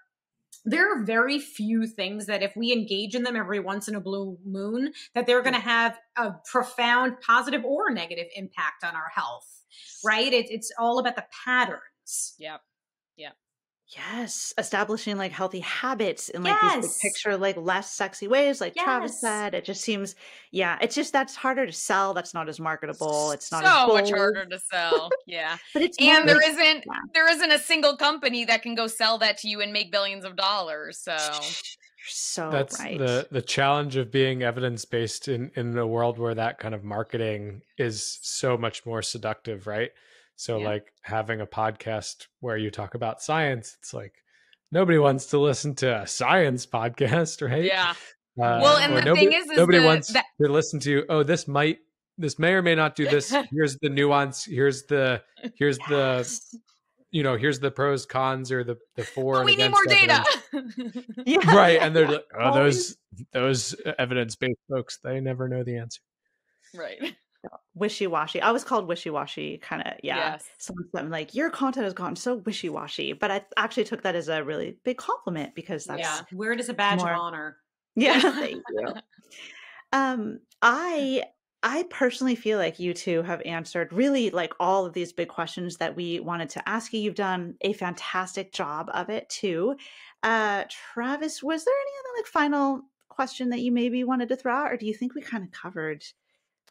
Speaker 2: there are very few things that if we engage in them every once in a blue moon that they're going to have a profound positive or negative impact on our health right? It, it's all about the patterns.
Speaker 3: Yep yep
Speaker 1: Yes, establishing like healthy habits in like these big picture, like less sexy ways, like Travis said. It just seems, yeah, it's just that's harder to sell. That's not as marketable. It's not
Speaker 3: so much harder to sell. Yeah,
Speaker 1: but it's
Speaker 3: and there like, not yeah. there isn't a single company that can go sell that to you and make billions of dollars. So
Speaker 1: so
Speaker 4: that's
Speaker 1: right.
Speaker 4: the the challenge of being evidence based in in a world where that kind of marketing is so much more seductive, right? So yeah. like having a podcast where you talk about science, it's like nobody wants to listen to a science podcast, right?
Speaker 3: Yeah. Uh, well, and the
Speaker 4: nobody,
Speaker 3: thing is, is
Speaker 4: nobody
Speaker 3: the,
Speaker 4: wants that... to listen to. Oh, this might, this may or may not do this. here's the nuance. Here's the, here's yes. the, you know, here's the pros, cons, or the the for.
Speaker 3: But we need more data.
Speaker 4: yeah. Right, and they're like, oh, those those evidence based folks, they never know the answer.
Speaker 3: Right
Speaker 1: wishy-washy. I was called wishy-washy kind of yeah. Yes. someone like your content has gotten so wishy-washy but i actually took that as a really big compliment because that's yeah
Speaker 2: where does a badge more... of honor.
Speaker 1: Yeah thank you. Um i i personally feel like you two have answered really like all of these big questions that we wanted to ask you. You've done a fantastic job of it too. Uh travis was there any other like final question that you maybe wanted to throw out or do you think we kind of covered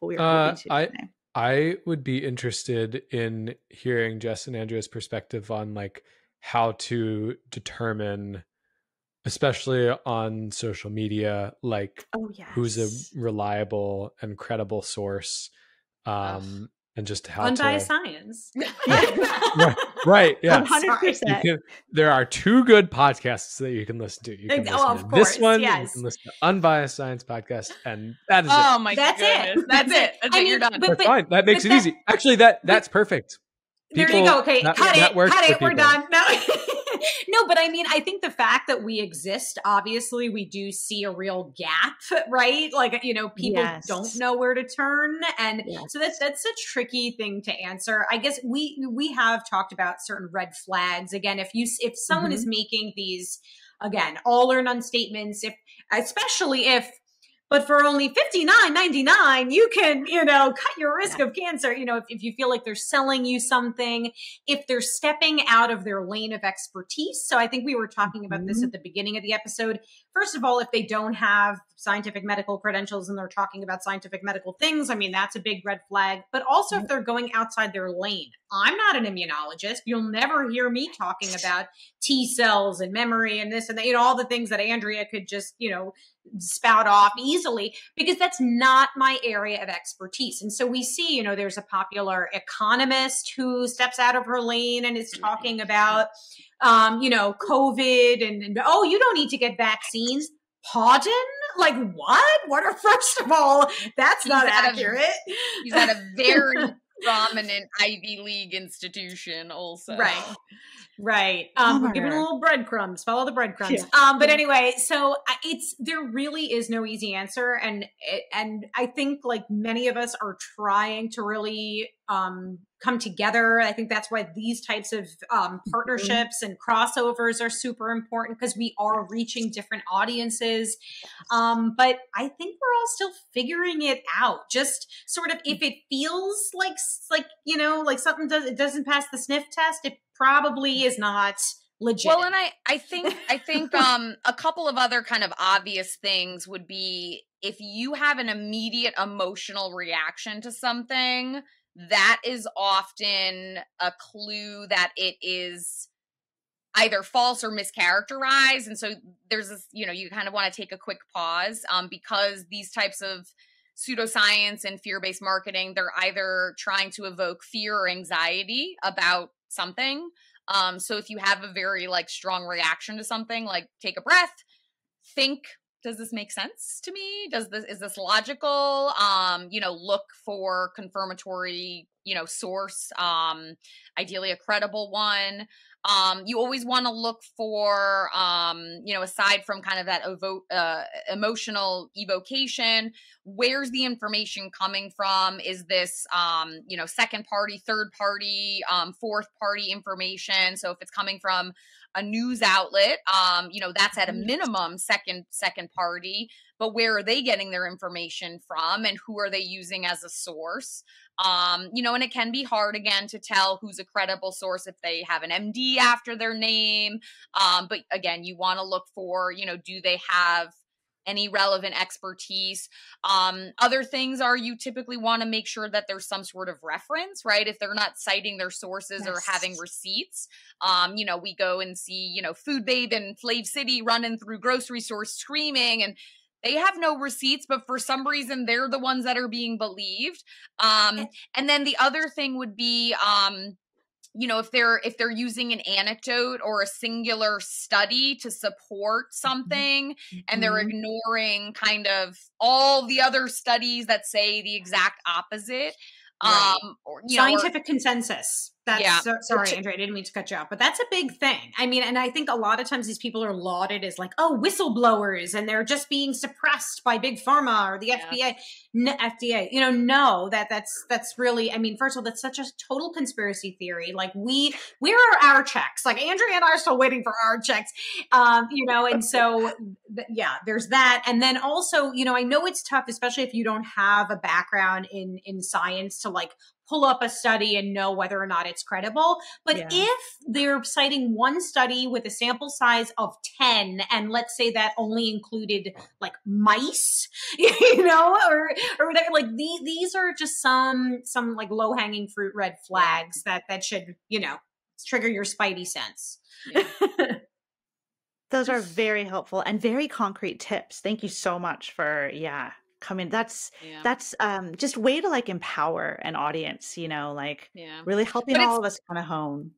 Speaker 1: what we uh, I, today.
Speaker 4: I would be interested in hearing Jess and Andrea's perspective on like how to determine, especially on social media, like
Speaker 1: oh, yes.
Speaker 4: who's a reliable and credible source. Um, and just how
Speaker 2: unbiased
Speaker 4: to,
Speaker 2: science.
Speaker 4: right, right, yeah.
Speaker 1: 100%.
Speaker 4: Can, there are two good podcasts that you can listen to. You can
Speaker 2: Oh,
Speaker 4: listen
Speaker 2: of
Speaker 4: to
Speaker 2: course,
Speaker 4: this one. You can listen to Unbiased Science Podcast, and that is
Speaker 3: Oh
Speaker 4: it.
Speaker 3: my
Speaker 2: That's it.
Speaker 3: That's,
Speaker 2: That's
Speaker 3: it.
Speaker 2: it.
Speaker 3: That's
Speaker 2: I
Speaker 3: it.
Speaker 2: mean,
Speaker 3: You're done.
Speaker 2: but-
Speaker 4: That's fine. That makes it
Speaker 2: that-
Speaker 4: easy. Actually, that that's perfect.
Speaker 2: there you go. Okay,
Speaker 4: that-
Speaker 2: cut
Speaker 4: that
Speaker 2: it. Cut it. We're done. No. No, but I mean, I think the fact that we exist, obviously, we do see a real gap, right? Like, you know, people
Speaker 1: Yes.
Speaker 2: don't know where to turn, and
Speaker 1: Yes.
Speaker 2: so that's that's a tricky thing to answer. I guess we we have talked about certain red flags. Again, if you if someone
Speaker 1: Mm-hmm.
Speaker 2: is making these again all or none statements, if especially if but for only fifty nine ninety nine, you can, you know, cut your risk of cancer. You know, if, if you feel like they're selling you something, if they're stepping out of their lane of expertise. So I think we were talking about this
Speaker 1: Mhm.
Speaker 2: at the beginning of the episode. First of all, if they don't have scientific medical credentials and they're talking about scientific medical things, I mean, that's a big red flag. But also if they're going outside their lane. I'm not an immunologist. You'll never hear me talking about T cells and memory and this and that, you know, all the things that Andrea could just, you know, spout off easily because that's not my area of expertise. And so we see, you know, there's a popular economist who steps out of her lane and is talking about, um, you know, COVID and, and oh, you don't need to get vaccines. Pardon? Like what? What are first of all, that's
Speaker 3: He's
Speaker 2: not
Speaker 3: at a-
Speaker 2: accurate.
Speaker 3: He's at a very prominent Ivy League institution, also.
Speaker 2: Right. Right. Um, we're giving a little breadcrumbs. Follow the breadcrumbs.
Speaker 1: Yeah.
Speaker 2: Um, but anyway, so it's there really is no easy answer, and it- and I think like many of us are trying to really um come together. I think that's why these types of um, partnerships and crossovers are super important because we are reaching different audiences. Um, but I think we're all still figuring it out. Just sort of if it feels like like you know like something does it doesn't pass the sniff test, it probably is not legit.
Speaker 3: Well, and I, I think, I think, um, a couple of other kind of obvious things would be if you have an immediate emotional reaction to something, that is often a clue that it is either false or mischaracterized. And so there's this, you know, you kind of want to take a quick pause, um, because these types of pseudoscience and fear-based marketing, they're either trying to evoke fear or anxiety about something um, so if you have a very like strong reaction to something, like take a breath, think, does this make sense to me? Does this is this logical? Um, you know, look for confirmatory, you know, source, um, ideally a credible one. Um, you always want to look for, um, you know, aside from kind of that evo- uh, emotional evocation, where's the information coming from? Is this, um, you know, second party, third party, um, fourth party information? So if it's coming from a news outlet, um, you know, that's at a minimum second second party. But where are they getting their information from, and who are they using as a source? Um, you know, and it can be hard again to tell who's a credible source if they have an MD after their name. Um, but again, you want to look for, you know, do they have any relevant expertise. Um, other things are you typically want to make sure that there's some sort of reference, right? If they're not citing their sources or having receipts, um, you know, we go and see, you know, Food Babe and Flav City running through grocery stores screaming and they have no receipts, but for some reason they're the ones that are being believed. Um, and then the other thing would be, um, you know if they're if they're using an anecdote or a singular study to support something and they're
Speaker 1: Mhm.
Speaker 3: ignoring kind of all the other studies that say the exact opposite
Speaker 2: Right.
Speaker 3: um or you know or-
Speaker 2: scientific consensus. That's
Speaker 3: Yeah.
Speaker 2: so, sorry,
Speaker 3: Which-
Speaker 2: Andrea, I didn't mean to cut you off, but that's a big thing. I mean, and I think a lot of times these people are lauded as like, oh, whistleblowers, and they're just being suppressed by big pharma or the
Speaker 3: Yeah.
Speaker 2: N- FDA. You know, no, that that's that's really. I mean, first of all, that's such a total conspiracy theory. Like we, where are our checks? Like Andrea and I are still waiting for our checks. Um, you know, and so yeah, there's that, and then also, you know, I know it's tough, especially if you don't have a background in in science to like pull up a study and know whether or not it's credible. But
Speaker 1: Yeah.
Speaker 2: if they're citing one study with a sample size of 10, and let's say that only included like mice, you know, or, or whatever, like the, these are just some, some like low hanging fruit red flags that, that should, you know, trigger your spidey sense.
Speaker 1: Those are very helpful and very concrete tips. Thank you so much for, yeah, come in. That's yeah. that's um just way to like empower an audience, you know, like yeah. really helping all of us kind of hone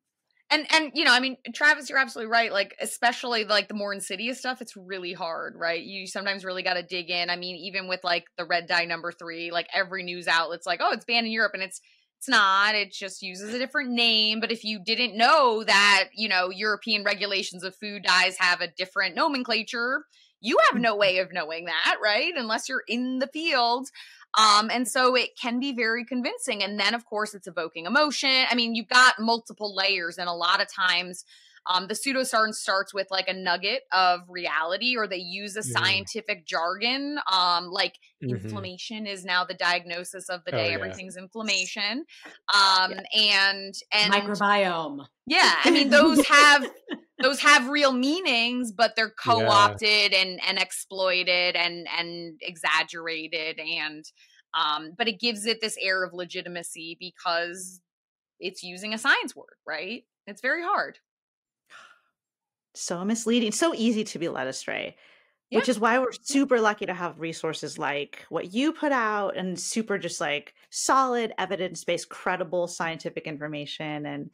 Speaker 3: and and you know i mean travis you're absolutely right like especially like the more insidious stuff it's really hard right you sometimes really got to dig in i mean even with like the red dye number three like every news outlet's like oh it's banned in europe and it's it's not it just uses a different name but if you didn't know that you know european regulations of food dyes have a different nomenclature you have no way of knowing that right unless you're in the field um, and so it can be very convincing. And then, of course, it's evoking emotion. I mean, you've got multiple layers, and a lot of times, um, the pseudoscience starts with like a nugget of reality, or they use a scientific jargon, um, like mm-hmm. inflammation is now the diagnosis of the day. Oh, yeah. Everything's inflammation, um, yeah. and and
Speaker 2: microbiome.
Speaker 3: Yeah, I mean those have those have real meanings, but they're co-opted yeah. and and exploited and and exaggerated and um, but it gives it this air of legitimacy because it's using a science word, right? It's very hard.
Speaker 1: So misleading, so easy to be led astray. Yeah. Which is why we're super lucky to have resources like what you put out and super just like solid evidence-based credible scientific information and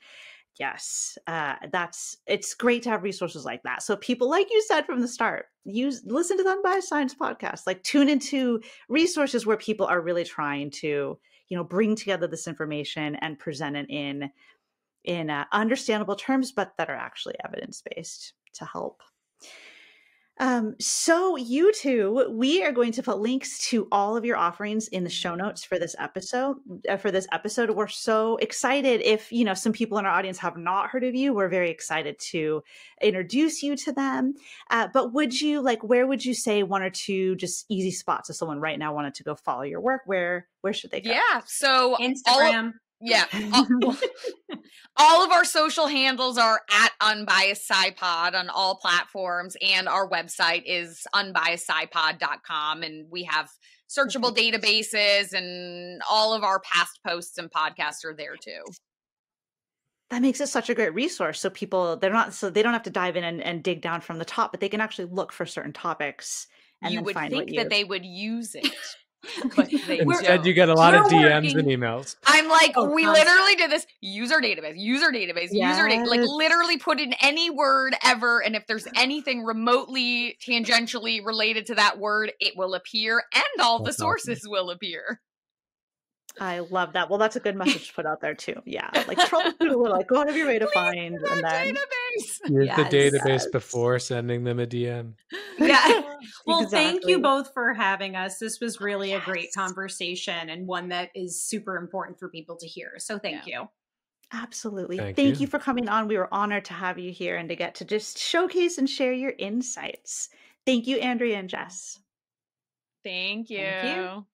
Speaker 1: Yes, uh, that's it's great to have resources like that. So people, like you said from the start, use listen to the Unbiased Science podcast. Like tune into resources where people are really trying to, you know, bring together this information and present it in in uh, understandable terms, but that are actually evidence based to help um, so you two, we are going to put links to all of your offerings in the show notes for this episode. Uh, for this episode, we're so excited. If you know some people in our audience have not heard of you, we're very excited to introduce you to them. Uh, but would you like? Where would you say one or two just easy spots if someone right now wanted to go follow your work? Where where should they go?
Speaker 3: Yeah, so
Speaker 2: Instagram.
Speaker 3: Yeah. All, all, of our social handles are at unbiased SciPod on all platforms, and our website is unbiasedscipod.com. And we have searchable databases, and all of our past posts and podcasts are there too.
Speaker 1: That makes it such a great resource. So people they're not so they don't have to dive in and, and dig down from the top, but they can actually look for certain topics and
Speaker 3: you would think
Speaker 1: you...
Speaker 3: that they would use it.
Speaker 4: Instead, you get a lot of DMs working. and emails.
Speaker 3: I'm like, oh, we literally did this user database, user database, yes. user database. Like, literally put in any word ever, and if there's anything remotely tangentially related to that word, it will appear, and all That's the sources awesome. will appear.
Speaker 1: I love that. Well, that's a good message to put out there too. Yeah, like troubleshoot like go out of your way to find, and then
Speaker 4: database. use yes, the database yes. before sending them a DM.
Speaker 2: Yeah. well, exactly. thank you both for having us. This was really yes. a great conversation and one that is super important for people to hear. So, thank yeah. you.
Speaker 1: Absolutely. Thank, thank you. you for coming on. We were honored to have you here and to get to just showcase and share your insights. Thank you, Andrea and Jess.
Speaker 3: Thank you. Thank you.